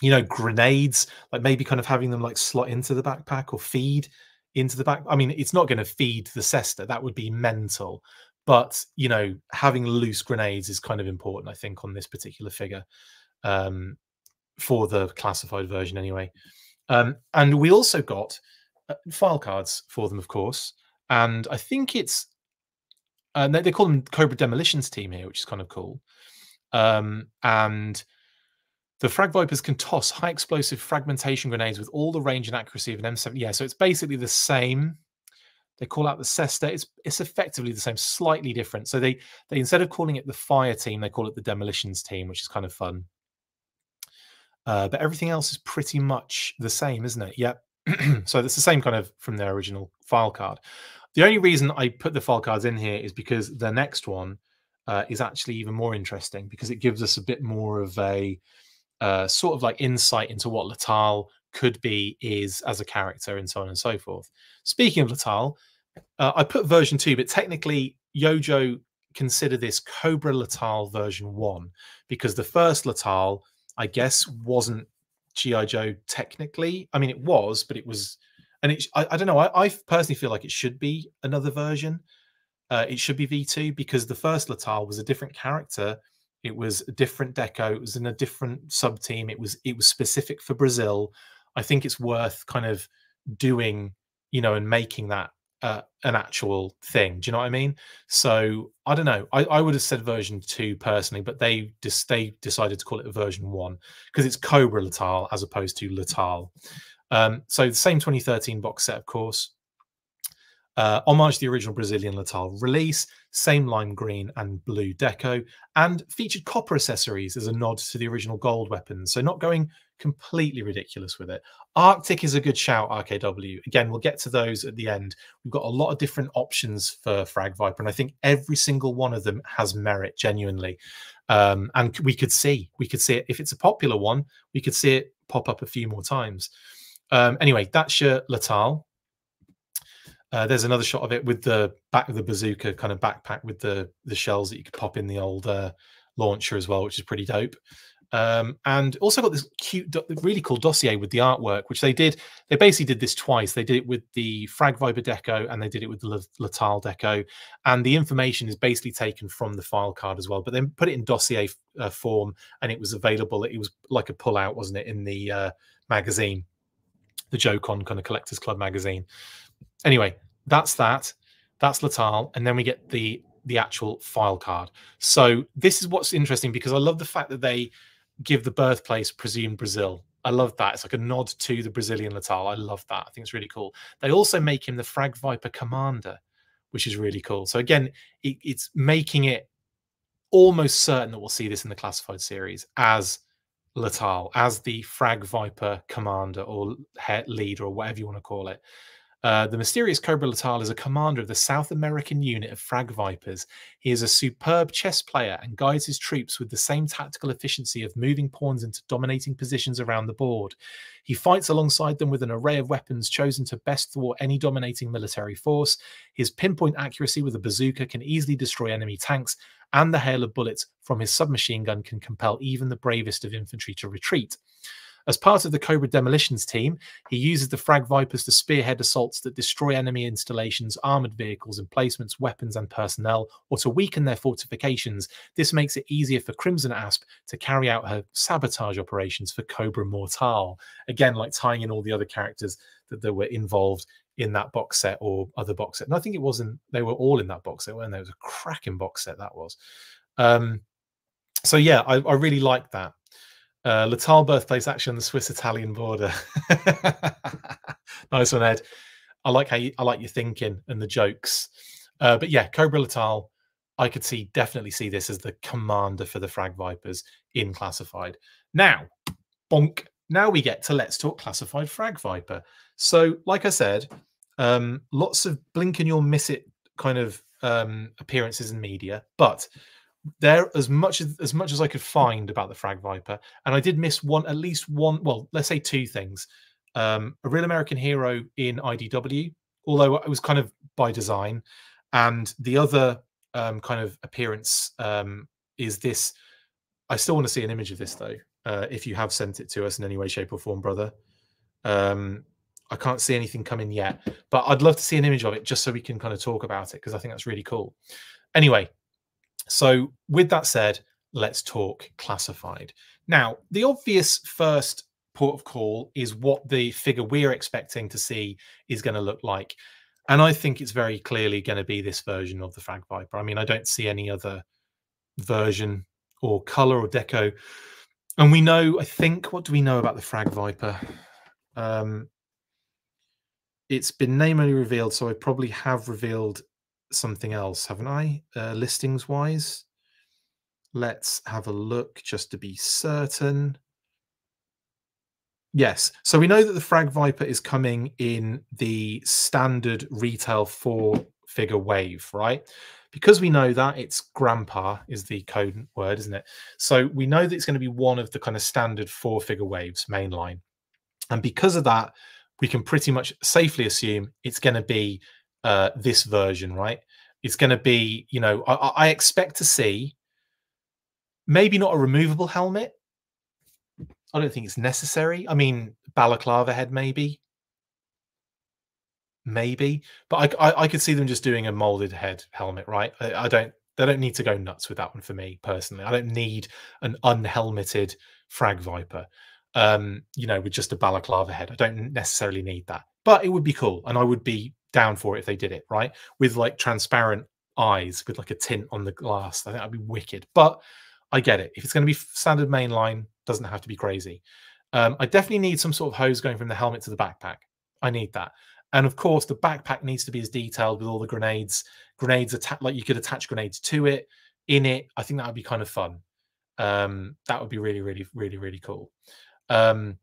[SPEAKER 1] You know, grenades. Like maybe kind of having them like slot into the backpack or feed into the back. I mean, it's not going to feed the Cesta. That would be mental. But you know, having loose grenades is kind of important, I think, on this particular figure. Um, for the classified version anyway. Um, and we also got uh, file cards for them, of course. And I think it's uh, they, they, call them Cobra Demolitions Team here, which is kind of cool. Um, and the Frag Vipers can toss high explosive fragmentation grenades with all the range and accuracy of an M7. Yeah, so it's basically the same. They call out the Cesta. It's it's effectively the same, slightly different. So they they instead of calling it the fire team, they call it the demolitions team, which is kind of fun. Uh, but everything else is pretty much the same, isn't it? Yep. so it's the same kind of from their original file card. The only reason I put the file cards in here is because the next one uh, is actually even more interesting because it gives us a bit more of a uh, sort of like insight into what Letal could be, is as a character, and so on and so forth. Speaking of Letal, uh, I put version two, but technically Yojo consider this Cobra Letal version one because the first Letal I guess, wasn't GI Joe technically. I mean, it was, but it was, and it. I, I don't know. I, I, personally feel like it should be another version. Uh, it should be V2 because the first Letal was a different character. It was a different deco. It was in a different sub team. It was it was specific for Brazil. I think it's worth kind of doing, you know, and making that uh, an actual thing. Do you know what I mean? So I don't know. I, I would have said version two personally, but they just they decided to call it version one because it's Cobra Letal as opposed to Letal. Um, so the same 2013 box set, of course. Uh, homage the original Brazilian Letal release, same lime green and blue deco, and featured copper accessories as a nod to the original gold weapons. So not going completely ridiculous with it. Arctic is a good shout, RKW. Again, we'll get to those at the end. We've got a lot of different options for Frag Viper, and I think every single one of them has merit genuinely. Um, and we could see, we could see it if it's a popular one, we could see it pop up a few more times. Um, anyway, that's your Letal. Uh, there's another shot of it with the back of the bazooka kind of backpack with the the shells that you could pop in the old uh, launcher as well, which is pretty dope. Um, and also got this cute, really cool dossier with the artwork, which they did. They basically did this twice. They did it with the Frag Viper deco and they did it with the Letal deco. And the information is basically taken from the file card as well, but then put it in dossier uh, form and it was available. It was like a pull out, wasn't it, in the uh, magazine, the Joe-Con kind of Collectors Club magazine anyway, that's that. That's Letal, and then we get the the actual file card. So this is what's interesting because I love the fact that they give the birthplace presumed Brazil. I love that. It's like a nod to the Brazilian Letal. I love that. I think it's really cool. They also make him the Frag Viper commander, which is really cool. So again, it, it's making it almost certain that we'll see this in the classified series as Letal, as the Frag Viper commander or head leader or whatever you want to call it. Uh, the mysterious Cobra Letal is a commander of the South American unit of Frag Vipers. He is a superb chess player and guides his troops with the same tactical efficiency of moving pawns into dominating positions around the board. He fights alongside them with an array of weapons chosen to best thwart any dominating military force. His pinpoint accuracy with a bazooka can easily destroy enemy tanks, and the hail of bullets from his submachine gun can compel even the bravest of infantry to retreat. As part of the Cobra demolitions team, he uses the Frag Vipers to spearhead assaults that destroy enemy installations, armored vehicles, emplacements, weapons, and personnel, or to weaken their fortifications. This makes it easier for Crimson Asp to carry out her sabotage operations for Cobra Mortal. Again, like tying in all the other characters that, that were involved in that box set or other box set. And I think it wasn't, they were all in that box set, weren't they? It was a cracking box set that was. Um, so yeah, I, I really like that. Uh, Letal birthplace actually on the Swiss-Italian border. nice one, Ed. I like how you, I like your thinking and the jokes. Uh, but yeah, Cobra Letal, I could see definitely see this as the commander for the Frag Vipers in classified. Now, bonk. Now we get to let's talk classified Frag Viper. So, like I said, um, lots of blink and you'll miss it kind of um, appearances in media, but there as much as as much as I could find about the Frag Viper, and I did miss one, at least one. Well, let's say two things. Um, a real American hero in IDW, although it was kind of by design, and the other um, kind of appearance um, is this. I still want to see an image of this though. Uh, if you have sent it to us in any way, shape, or form, brother. Um, I can't see anything coming yet, but I'd love to see an image of it just so we can kind of talk about it because I think that's really cool. Anyway, so, with that said, let's talk classified. Now, the obvious first port of call is what the figure we're expecting to see is going to look like. And I think it's very clearly going to be this version of the Frag Viper. I mean, I don't see any other version or color or deco. And we know, I think, what do we know about the Frag Viper? Um, it's been name only revealed, so I probably have revealed something else, haven't I? Uh, listings wise. Let's have a look just to be certain. Yes. So we know that the Frag Viper is coming in the standard retail four figure wave, right? Because we know that it's grandpa is the code word, isn't it? So we know that it's going to be one of the kind of standard four figure waves mainline. And because of that, we can pretty much safely assume it's going to be uh, this version, right? It's going to be, you know, I, I expect to see maybe not a removable helmet. I don't think it's necessary. I mean, balaclava head, maybe, maybe, but I, I, I could see them just doing a molded head helmet, right? I, I, don't. They don't need to go nuts with that one for me personally. I don't need an unhelmeted frag viper, um, you know, with just a balaclava head. I don't necessarily need that, but it would be cool, and I would be down for it if they did it right with like transparent eyes with like a tint on the glass. I think that'd be wicked. But I get it. If it's going to be standard mainline, doesn't have to be crazy. Um, I definitely need some sort of hose going from the helmet to the backpack. I need that. And of course, the backpack needs to be as detailed with all the grenades. Grenades attach like you could attach grenades to it, in it. I think that would be kind of fun. Um, that would be really, really, really, really cool. Um,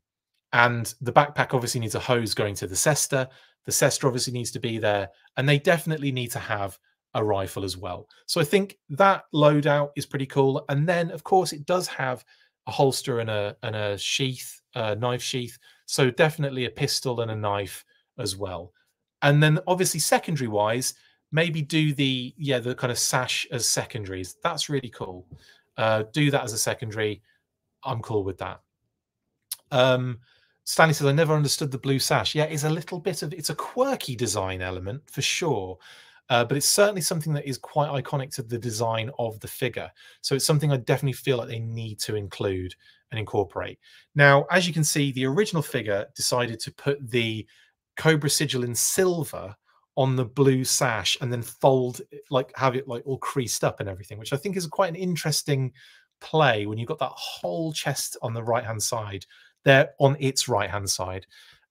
[SPEAKER 1] and the backpack obviously needs a hose going to the Cesta. The Cesta obviously needs to be there, and they definitely need to have a rifle as well. So I think that loadout is pretty cool. And then, of course, it does have a holster and a and a sheath, a knife sheath. So definitely a pistol and a knife as well. And then, obviously, secondary wise, maybe do the yeah the kind of sash as secondaries. That's really cool. Uh, do that as a secondary. I'm cool with that. Um, Stanley says, I never understood the blue sash. Yeah, it's a little bit of it's a quirky design element for sure. Uh, but it's certainly something that is quite iconic to the design of the figure. So it's something I definitely feel like they need to include and incorporate. Now, as you can see, the original figure decided to put the Cobra sigil in silver on the blue sash and then fold like have it like all creased up and everything, which I think is quite an interesting play when you've got that whole chest on the right hand side there on its right hand side,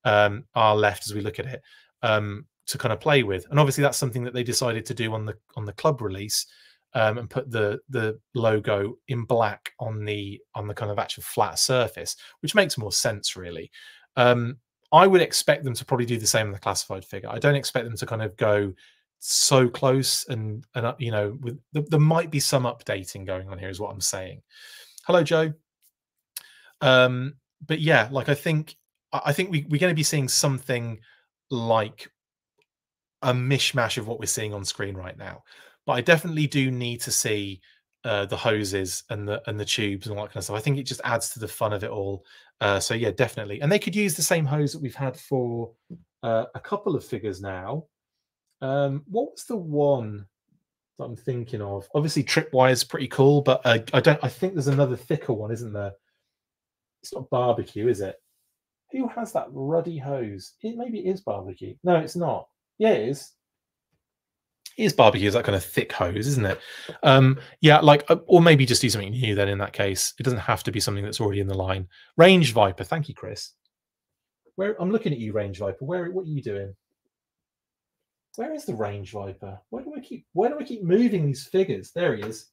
[SPEAKER 1] um, our left as we look at it, um, to kind of play with. And obviously that's something that they decided to do on the on the club release. Um, and put the the logo in black on the on the kind of actual flat surface, which makes more sense really. Um, I would expect them to probably do the same in the classified figure. I don't expect them to kind of go so close and and you know with, there might be some updating going on here is what i'm saying hello joe um but yeah like i think i think we, we're going to be seeing something like a mishmash of what we're seeing on screen right now but i definitely do need to see uh, the hoses and the and the tubes and all that kind of stuff i think it just adds to the fun of it all uh, so yeah definitely and they could use the same hose that we've had for uh, a couple of figures now um, what was the one that I'm thinking of? Obviously, Tripwire is pretty cool, but uh, I don't. I think there's another thicker one, isn't there? It's not barbecue, is it? Who has that ruddy hose? It maybe it is barbecue. No, it's not. Yeah, it is. It is barbecue. Is that kind of thick hose, isn't it? Um, yeah, like uh, or maybe just do something new. Then in that case, it doesn't have to be something that's already in the line. Range Viper. Thank you, Chris. Where I'm looking at you, Range Viper. Where what are you doing? Where is the range viper? Why do I keep why do I keep moving these figures? There he is.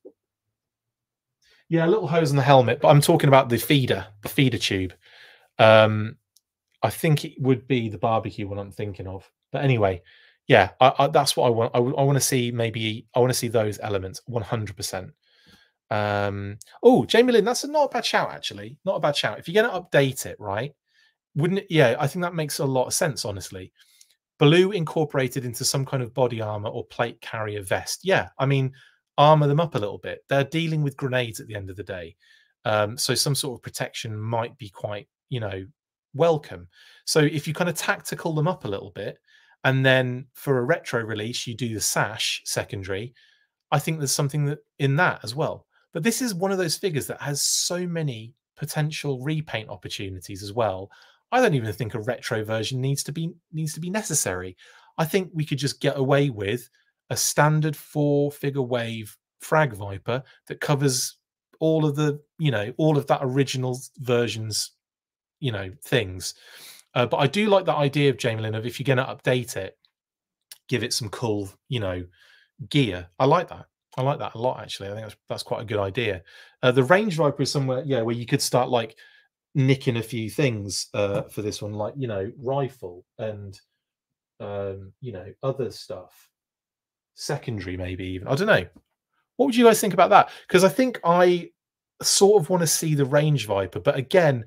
[SPEAKER 1] Yeah, a little hose in the helmet, but I'm talking about the feeder, the feeder tube. Um, I think it would be the barbecue one I'm thinking of. But anyway, yeah, I, I, that's what I want. I, I want to see maybe I want to see those elements 100. percent um, oh, Jamie Lynn, that's a, not a bad shout actually. Not a bad shout. If you're going to update it, right? Wouldn't it? Yeah, I think that makes a lot of sense, honestly. Blue incorporated into some kind of body armor or plate carrier vest. Yeah, I mean, armor them up a little bit. They're dealing with grenades at the end of the day. Um, so some sort of protection might be quite, you know, welcome. So if you kind of tactical them up a little bit, and then for a retro release, you do the sash secondary, I think there's something that in that as well. But this is one of those figures that has so many potential repaint opportunities as well. I don't even think a retro version needs to be needs to be necessary. I think we could just get away with a standard four figure wave frag viper that covers all of the you know all of that original versions you know things. Uh, but i do like the idea of jamie lynn of if you're going to update it give it some cool you know gear. I like that. I like that a lot actually. I think that's, that's quite a good idea. Uh, the range viper is somewhere yeah where you could start like nicking a few things uh, for this one, like you know, rifle and um, you know, other stuff, secondary maybe even. I don't know. What would you guys think about that? Because I think I sort of want to see the range viper, but again,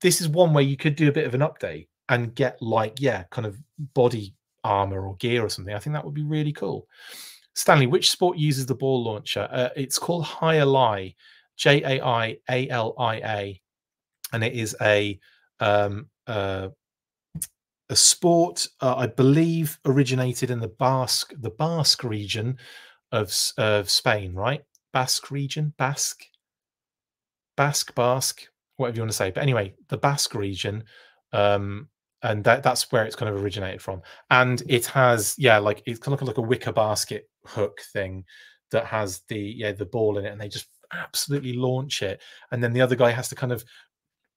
[SPEAKER 1] this is one where you could do a bit of an update and get like yeah, kind of body armor or gear or something. I think that would be really cool. Stanley, which sport uses the ball launcher? Uh, it's called Jai Alai, J A I A L I A and it is a um, uh, a sport uh, I believe originated in the Basque the Basque region of of Spain, right? Basque region, Basque, Basque, Basque, whatever you want to say. But anyway, the Basque region, um, and that that's where it's kind of originated from. And it has, yeah, like it's kind of like a wicker basket hook thing that has the yeah the ball in it, and they just absolutely launch it, and then the other guy has to kind of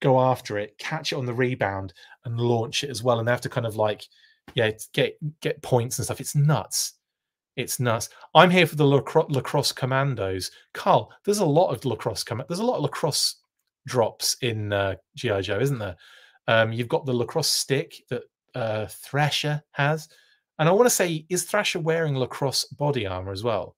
[SPEAKER 1] go after it, catch it on the rebound, and launch it as well. And they have to kind of like, yeah, get get points and stuff. It's nuts. It's nuts. I'm here for the lacrosse, lacrosse commandos. Carl, there's a lot of lacrosse com- There's a lot of lacrosse drops in uh, GI Joe, isn't there? Um, you've got the lacrosse stick that uh, Thrasher has, and I want to say, is Thrasher wearing lacrosse body armor as well?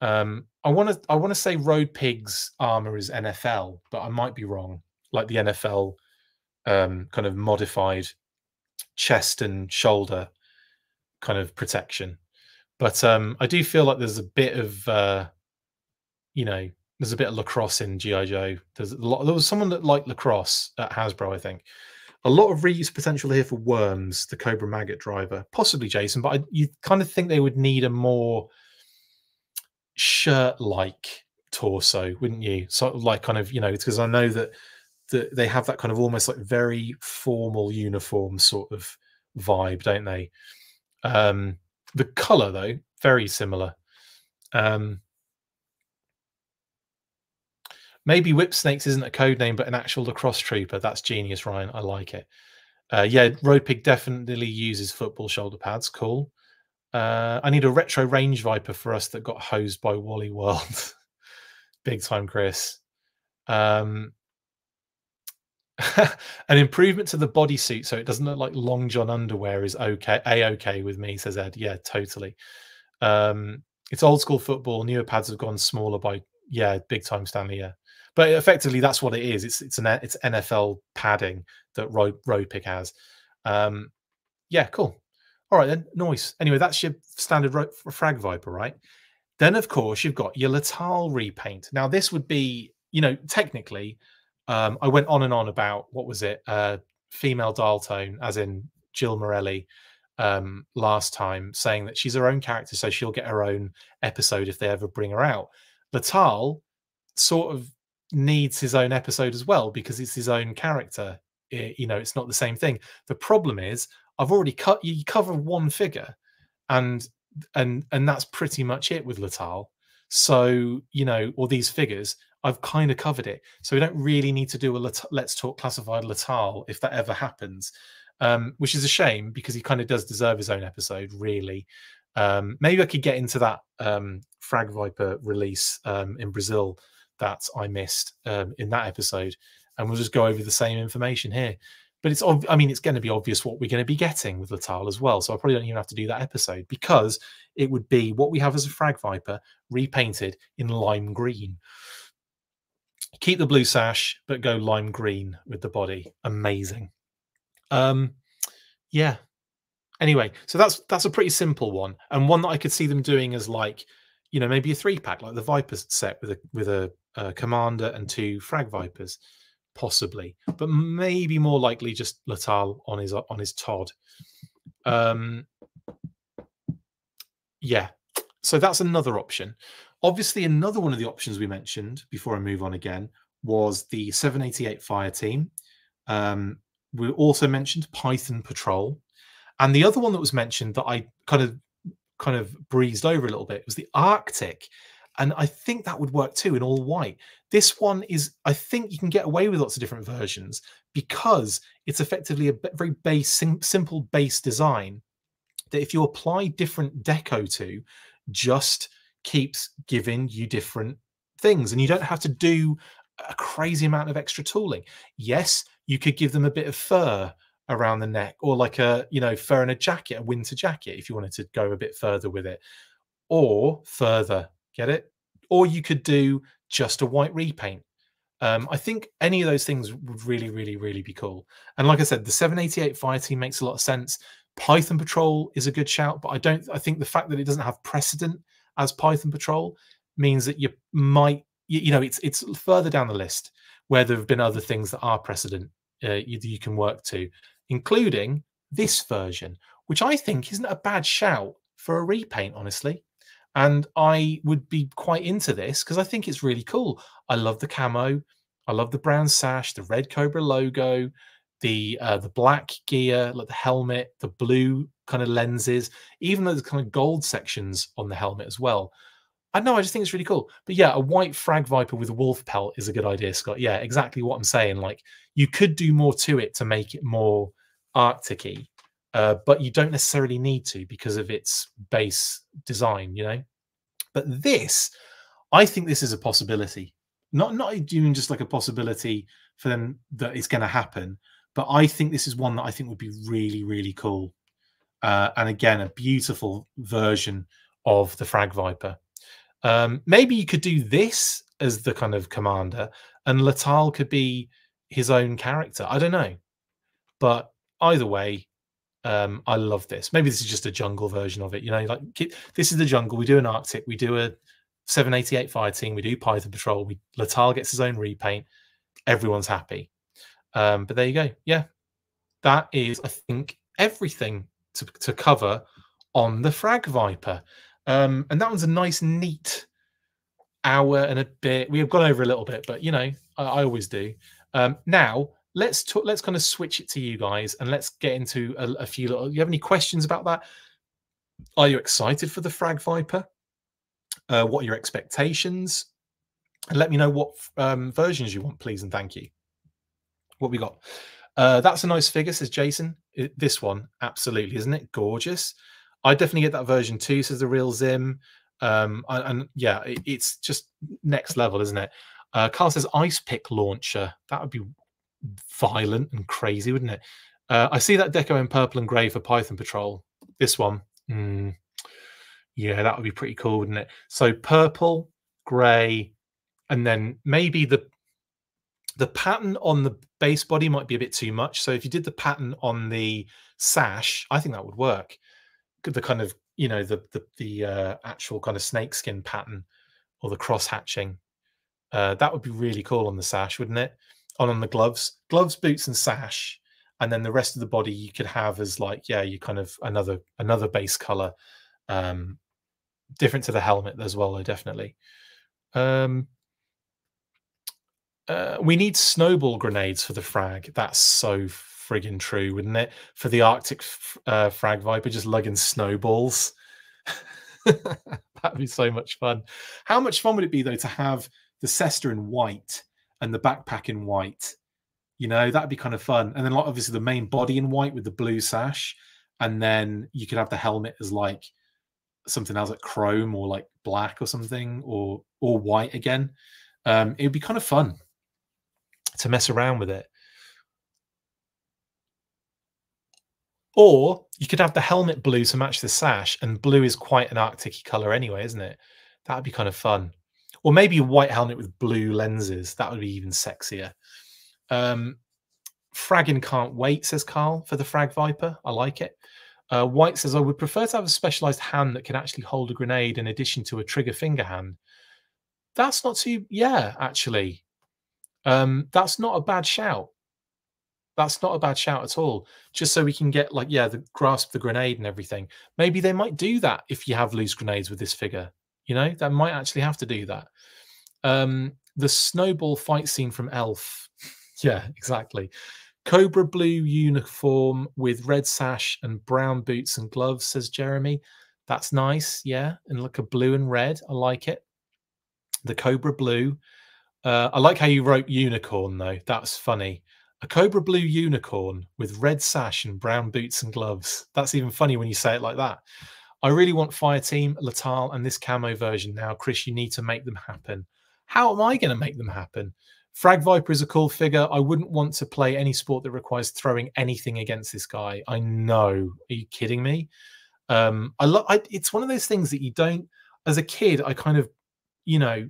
[SPEAKER 1] Um, I want to I want to say Road Pig's armor is NFL, but I might be wrong like the NFL um, kind of modified chest and shoulder kind of protection. But um, I do feel like there's a bit of, uh, you know, there's a bit of lacrosse in GI Joe. There's a lot. There was someone that liked lacrosse at Hasbro, I think. A lot of reuse potential here for Worms, the Cobra Maggot driver, possibly Jason. But I, you kind of think they would need a more shirt-like torso, wouldn't you? Sort of like kind of, you know, it's because I know that that they have that kind of almost like very formal uniform sort of vibe, don't they? Um, the color though, very similar. Um, maybe Whip Snakes isn't a code name, but an actual lacrosse trooper. That's genius, Ryan. I like it. Uh, yeah, Road Pig definitely uses football shoulder pads. Cool. Uh, I need a retro range viper for us that got hosed by Wally World. Big time, Chris. Um, an improvement to the bodysuit so it doesn't look like long john underwear is okay a okay with me says ed. Yeah totally. Um it's old school football newer pads have gone smaller by yeah big time stanley yeah. But effectively that's what it is. It's it's an it's nfl padding that road pig has. Um yeah cool. All right then noise anyway that's your standard frag viper right? Then of course you've got your Letal repaint. Now this would be you know technically um, I went on and on about what was it, uh, female dial tone, as in Jill Morelli um, last time, saying that she's her own character, so she'll get her own episode if they ever bring her out. Letal sort of needs his own episode as well because it's his own character. It, you know, it's not the same thing. The problem is, I've already cut. You cover one figure, and and and that's pretty much it with Letal. So you know, or these figures. I've kind of covered it. So we don't really need to do a let's talk classified Letal if that ever happens, um, which is a shame because he kind of does deserve his own episode, really. Um, maybe I could get into that um, Frag Viper release um, in Brazil that I missed um, in that episode, and we'll just go over the same information here. But it's, I mean, it's going to be obvious what we're going to be getting with Letal as well. So I probably don't even have to do that episode because it would be what we have as a Frag Viper repainted in lime green keep the blue sash, but go lime green with the body. Amazing. Um, yeah. Anyway, so that's that's a pretty simple one, and one that I could see them doing as like, you know, maybe a three pack, like the Vipers set with a with a, a commander and two frag Vipers, possibly, but maybe more likely just Letal on his on his Todd. Um, yeah, so that's another option. Obviously, another one of the options we mentioned before I move on again was the 788 fire team. Um, we also mentioned Python Patrol, and the other one that was mentioned that I kind of kind of breezed over a little bit was the Arctic, and I think that would work too in all white. This one is, I think, you can get away with lots of different versions because it's effectively a very base, sim simple base design that if you apply different deco to, just keeps giving you different things and you don't have to do a crazy amount of extra tooling yes you could give them a bit of fur around the neck or like a you know fur and a jacket a winter jacket if you wanted to go a bit further with it or further get it or you could do just a white repaint um, I think any of those things would really, really, really be cool. And like I said, the 788 fire team makes a lot of sense. Python Patrol is a good shout, but I don't. I think the fact that it doesn't have precedent as Python Patrol means that you might, you, you know, it's it's further down the list where there have been other things that are precedent uh, you, you can work to, including this version, which I think isn't a bad shout for a repaint, honestly. And I would be quite into this because I think it's really cool. I love the camo. I love the brown sash, the red Cobra logo, the uh, the black gear, like the helmet, the blue kind of lenses, even though those kind of gold sections on the helmet as well. I know, I just think it's really cool. But yeah, a white frag viper with a wolf pelt is a good idea, Scott. Yeah, exactly what I'm saying. Like you could do more to it to make it more arctic uh, but you don't necessarily need to because of its base design, you know. But this, I think this is a possibility. Not not even just like a possibility for them that it's going to happen, but I think this is one that I think would be really, really cool uh, and again, a beautiful version of the Frag Viper. Um, maybe you could do this as the kind of commander, and Letal could be his own character. I don't know, but either way, um, I love this. Maybe this is just a jungle version of it. You know, like this is the jungle. We do an Arctic. We do a 788 fighting. We do Python Patrol. We Latal gets his own repaint. Everyone's happy. Um, but there you go. Yeah, that is, I think, everything to, to cover on the Frag Viper. Um, and that one's a nice, neat hour and a bit. We have gone over a little bit, but you know, I, I always do. Um, now let's talk, let's kind of switch it to you guys and let's get into a, a few little. You have any questions about that? Are you excited for the Frag Viper? Uh, what are your expectations? And let me know what um, versions you want, please, and thank you. What we got? Uh, that's a nice figure, says Jason. This one, absolutely, isn't it? Gorgeous. I definitely get that version too, says the real Zim. Um, and, and yeah, it, it's just next level, isn't it? Uh, Carl says ice pick launcher. That would be violent and crazy, wouldn't it? Uh, I see that deco in purple and grey for Python Patrol. This one, mm, yeah, that would be pretty cool, wouldn't it? So purple, grey, and then maybe the the pattern on the base body might be a bit too much. So if you did the pattern on the sash, I think that would work. The kind of you know the the the uh, actual kind of snakeskin pattern or the cross hatching. Uh, that would be really cool on the sash, wouldn't it? On on the gloves, gloves, boots, and sash, and then the rest of the body you could have as like yeah, you kind of another another base color, um, different to the helmet as well, though definitely. Um, uh, we need snowball grenades for the frag. That's so friggin' true, wouldn't it? For the Arctic uh, frag viper, just lugging snowballs. That'd be so much fun. How much fun would it be though to have the Cesta in white and the backpack in white? You know, that'd be kind of fun. And then like, obviously the main body in white with the blue sash, and then you could have the helmet as like something else like chrome or like black or something, or or white again. Um, it would be kind of fun to mess around with it. Or you could have the helmet blue to match the sash, and blue is quite an Arctic color anyway, isn't it? That would be kind of fun. Or maybe a white helmet with blue lenses. That would be even sexier. Um, Fragging can't wait, says Carl, for the Frag Viper. I like it. Uh, White says, I would prefer to have a specialized hand that can actually hold a grenade in addition to a trigger finger hand. That's not too, yeah, actually. Um, that's not a bad shout. That's not a bad shout at all. Just so we can get like, yeah, the grasp the grenade and everything. Maybe they might do that if you have loose grenades with this figure. You know, that might actually have to do that. Um, the snowball fight scene from Elf. yeah, exactly. Cobra blue uniform with red sash and brown boots and gloves, says Jeremy. That's nice. Yeah. And look a blue and red. I like it. The Cobra blue. Uh, I like how you wrote unicorn, though. That's funny. A cobra blue unicorn with red sash and brown boots and gloves. That's even funny when you say it like that. I really want Fire Team, Letal, and this camo version now. Chris, you need to make them happen. How am I going to make them happen? Frag Viper is a cool figure. I wouldn't want to play any sport that requires throwing anything against this guy. I know. Are you kidding me? Um, I love. It's one of those things that you don't. As a kid, I kind of, you know,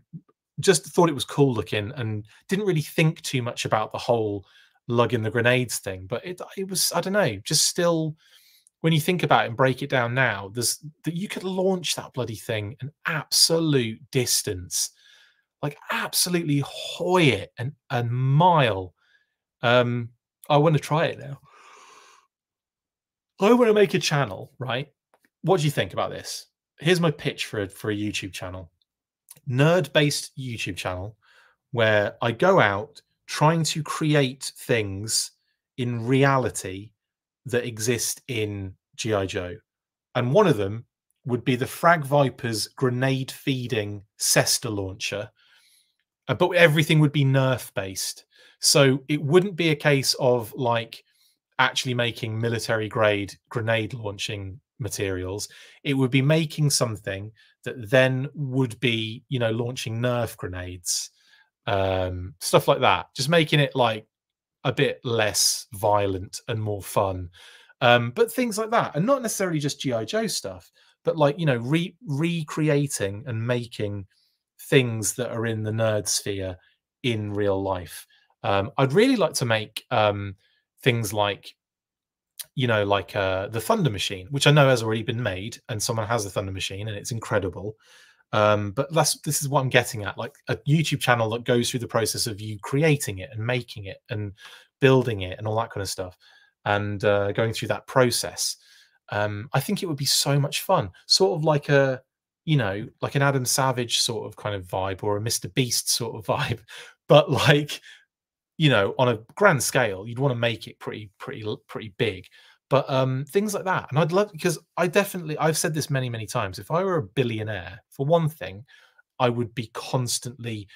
[SPEAKER 1] just thought it was cool looking and didn't really think too much about the whole lugging the grenades thing. But it it was I don't know, just still when you think about it and break it down now, there's that you could launch that bloody thing an absolute distance, like absolutely hoy it and a mile. Um, I want to try it now. I want to make a channel, right? What do you think about this? Here's my pitch for a, for a YouTube channel nerd based YouTube channel where I go out trying to create things in reality that exist in G.I. Joe. And one of them would be the Frag Viper's grenade feeding Cesta launcher, uh, but everything would be Nerf based. So it wouldn't be a case of like actually making military grade grenade launching materials. It would be making something that then would be, you know, launching Nerf grenades, um, stuff like that. Just making it like a bit less violent and more fun. Um, but things like that, and not necessarily just GI Joe stuff, but like you know, re- recreating and making things that are in the nerd sphere in real life. Um, I'd really like to make um, things like you know, like uh, the Thunder Machine, which I know has already been made, and someone has the Thunder Machine, and it's incredible. Um, but that's this is what I'm getting at, like a YouTube channel that goes through the process of you creating it and making it and building it and all that kind of stuff, and uh, going through that process. Um, I think it would be so much fun, sort of like a, you know, like an Adam Savage sort of kind of vibe or a Mr. Beast sort of vibe, but like you know on a grand scale you'd want to make it pretty pretty pretty big But um, things like that, and I'd love because I definitely I've said this many many times. If I were a billionaire, for one thing, I would be constantly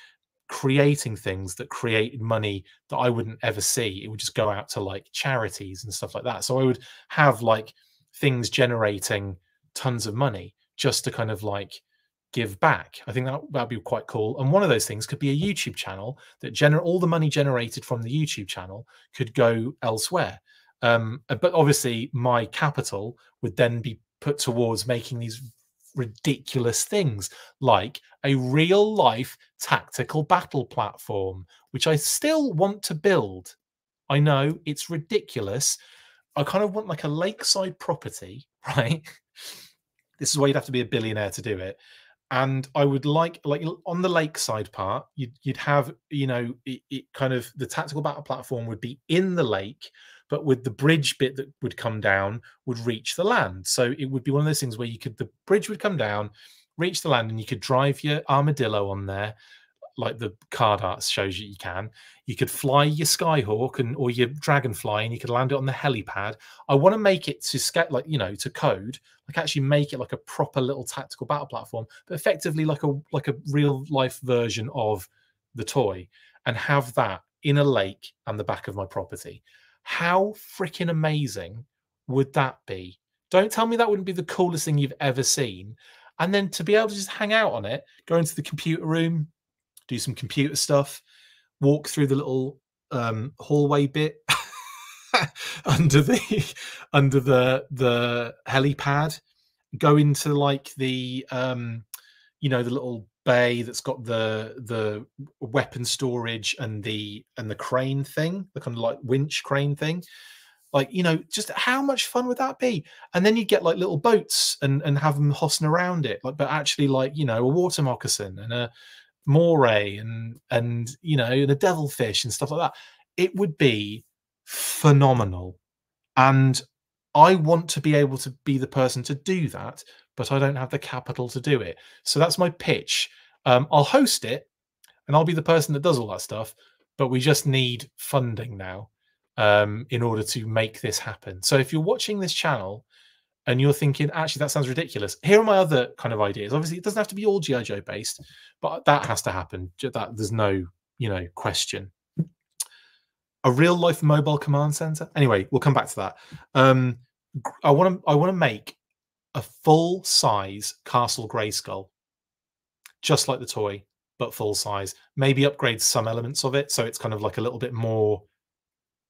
[SPEAKER 1] creating things that create money that I wouldn't ever see. It would just go out to like charities and stuff like that. So I would have like things generating tons of money just to kind of like give back. I think that that'd be quite cool. And one of those things could be a YouTube channel that generate all the money generated from the YouTube channel could go elsewhere. Um, but obviously, my capital would then be put towards making these ridiculous things like a real life tactical battle platform, which I still want to build. I know it's ridiculous. I kind of want like a lakeside property, right? This is why you'd have to be a billionaire to do it. And I would like, like on the lakeside part, you'd, you'd have, you know, it, it kind of the tactical battle platform would be in the lake, but with the bridge bit that would come down would reach the land. So it would be one of those things where you could the bridge would come down, reach the land, and you could drive your armadillo on there, like the card art shows you you can. You could fly your skyhawk and or your dragonfly, and you could land it on the helipad. I want to make it to scale, like you know to code, like actually make it like a proper little tactical battle platform, but effectively like a like a real life version of the toy, and have that in a lake and the back of my property. How freaking amazing would that be? Don't tell me that wouldn't be the coolest thing you've ever seen. And then to be able to just hang out on it, go into the computer room, do some computer stuff, walk through the little um, hallway bit under the under the the helipad, go into like the um, you know the little bay that's got the the weapon storage and the and the crane thing, the kind of like winch crane thing. Like, you know, just how much fun would that be? And then you get like little boats and and have them hossing around it, like, but actually like, you know, a water moccasin and a moray and and you know, a devilfish and stuff like that. It would be phenomenal. And I want to be able to be the person to do that but I don't have the capital to do it. So that's my pitch. Um, I'll host it and I'll be the person that does all that stuff, but we just need funding now um, in order to make this happen. So if you're watching this channel and you're thinking, actually, that sounds ridiculous, here are my other kind of ideas. Obviously, it doesn't have to be all GI Joe based, but that has to happen. That there's no, you know, question. A real life mobile command center. Anyway, we'll come back to that. Um, I want to I want to make a full size Castle Grayskull, just like the toy, but full size. Maybe upgrade some elements of it so it's kind of like a little bit more,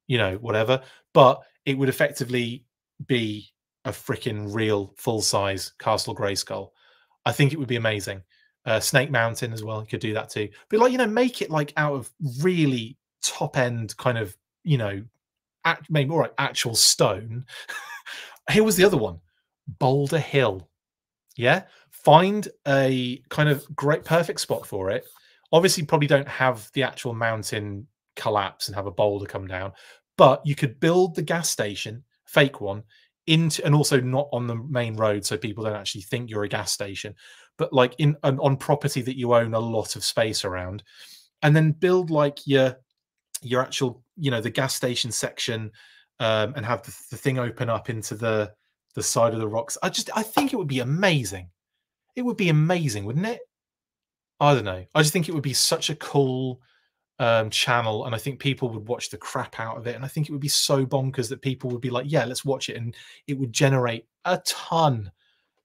[SPEAKER 1] you know, whatever. But it would effectively be a freaking real full size Castle Grayskull. I think it would be amazing. Uh, Snake Mountain as well. You could do that too. But like, you know, make it like out of really top end kind of, you know, act, maybe right, actual stone. Here was the other one. Boulder Hill. Yeah. Find a kind of great, perfect spot for it. Obviously, probably don't have the actual mountain collapse and have a boulder come down, but you could build the gas station, fake one, into and also not on the main road so people don't actually think you're a gas station, but like in on property that you own a lot of space around, and then build like your your actual you know the gas station section um, and have the, the thing open up into the the side of the rocks. I just I think it would be amazing. It would be amazing, wouldn't it? I don't know. I just think it would be such a cool um, channel, and I think people would watch the crap out of it. And I think it would be so bonkers that people would be like, "Yeah, let's watch it," and it would generate a ton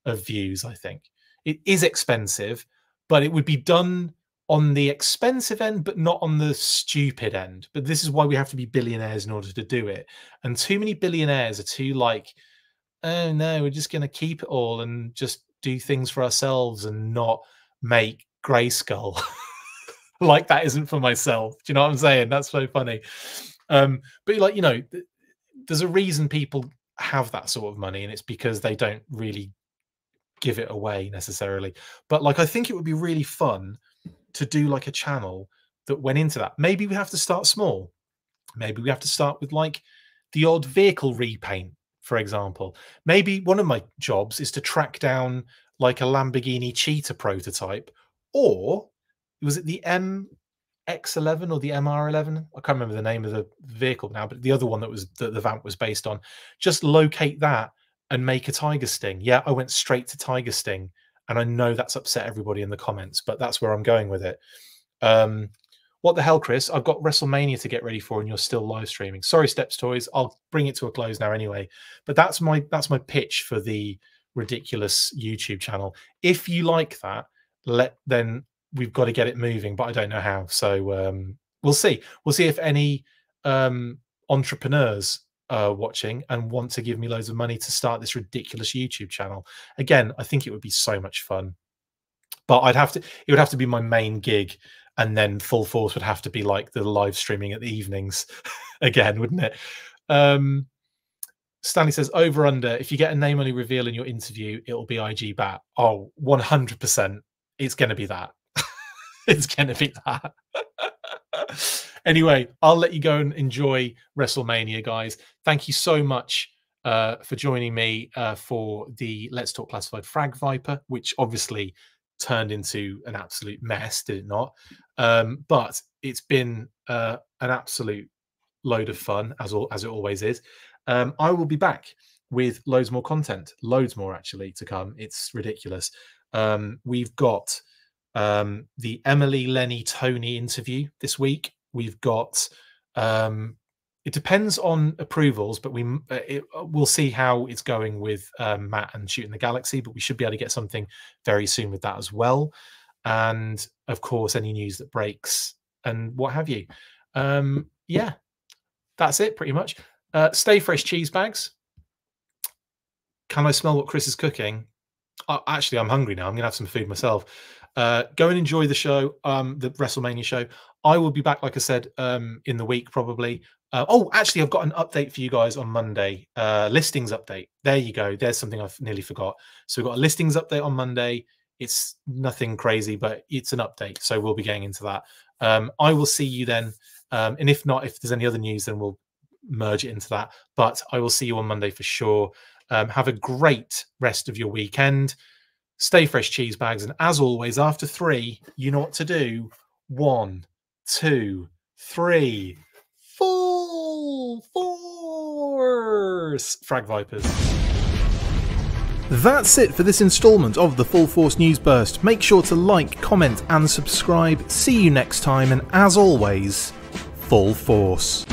[SPEAKER 1] of views. I think it is expensive, but it would be done on the expensive end, but not on the stupid end. But this is why we have to be billionaires in order to do it. And too many billionaires are too like oh no, we're just going to keep it all and just do things for ourselves and not make Grayskull. like that isn't for myself. Do you know what I'm saying? That's so funny. Um, but like, you know, there's a reason people have that sort of money, and it's because they don't really give it away necessarily. But like, I think it would be really fun to do like a channel that went into that. Maybe we have to start small. Maybe we have to start with like the odd vehicle repaint for example. Maybe one of my jobs is to track down like a Lamborghini Cheetah prototype, or was it the M X11 or the MR11. I can't remember the name of the vehicle now, but the other one that was that the Vamp was based on. Just locate that and make a Tiger Sting. Yeah, I went straight to Tiger Sting, and I know that's upset everybody in the comments, but that's where I'm going with it. Um, what the hell, Chris? I've got WrestleMania to get ready for, and you're still live streaming. Sorry, Steps Toys. I'll bring it to a close now anyway. But that's my that's my pitch for the ridiculous YouTube channel. If you like that, let then we've got to get it moving, but I don't know how. So um, we'll see. We'll see if any um, entrepreneurs are watching and want to give me loads of money to start this ridiculous YouTube channel. Again, I think it would be so much fun, but I'd have to. It would have to be my main gig, and then full force would have to be like the live streaming at the evenings again, wouldn't it? Um, Stanley says over under. If you get a name only reveal in your interview, it'll be IG Bat. Oh, 100%. It's going to be that. it's going to be that. anyway, I'll let you go and enjoy WrestleMania, guys. Thank you so much uh, for joining me uh, for the Let's Talk Classified Frag Viper, which obviously turned into an absolute mess, did it not? Um, but it's been uh, an absolute load of fun, as all, as it always is. Um, I will be back with loads more content, loads more actually to come. It's ridiculous. Um, we've got um, the Emily, Lenny, Tony interview this week. We've got. Um, it depends on approvals, but we uh, it, uh, we'll see how it's going with um, Matt and shooting the Galaxy. But we should be able to get something very soon with that as well, and of course any news that breaks and what have you. Um, yeah, that's it pretty much. Uh, stay fresh cheese bags. Can I smell what Chris is cooking? Uh, actually, I'm hungry now. I'm gonna have some food myself. Uh, go and enjoy the show, um, the WrestleMania show. I will be back, like I said, um, in the week probably. Uh, oh, actually, I've got an update for you guys on Monday. Uh, listings update. There you go. There's something I've nearly forgot. So we've got a listings update on Monday. It's nothing crazy, but it's an update. So we'll be getting into that. Um, I will see you then. Um, and if not, if there's any other news, then we'll merge it into that. But I will see you on Monday for sure. Um, have a great rest of your weekend. Stay fresh cheese bags. And as always, after three, you know what to do. One, two, three, full force. Frag Vipers.
[SPEAKER 2] That's it for this installment of the Full Force News Burst. Make sure to like, comment, and subscribe. See you next time, and as always, full force.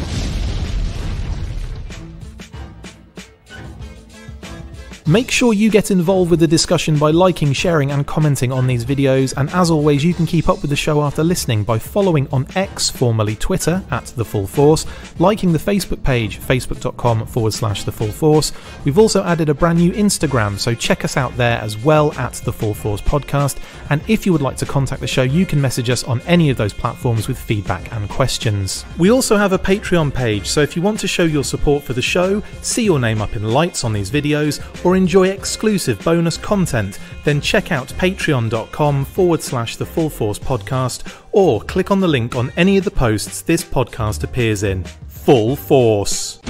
[SPEAKER 2] Make sure you get involved with the discussion by liking, sharing, and commenting on these videos. And as always, you can keep up with the show after listening by following on X, formerly Twitter, at The Full Force, liking the Facebook page, facebook.com forward slash The Full Force. We've also added a brand new Instagram, so check us out there as well at The Full Force Podcast. And if you would like to contact the show, you can message us on any of those platforms with feedback and questions. We also have a Patreon page, so if you want to show your support for the show, see your name up in lights on these videos, or or enjoy exclusive bonus content, then check out patreon.com forward slash the Full Force podcast or click on the link on any of the posts this podcast appears in. Full Force.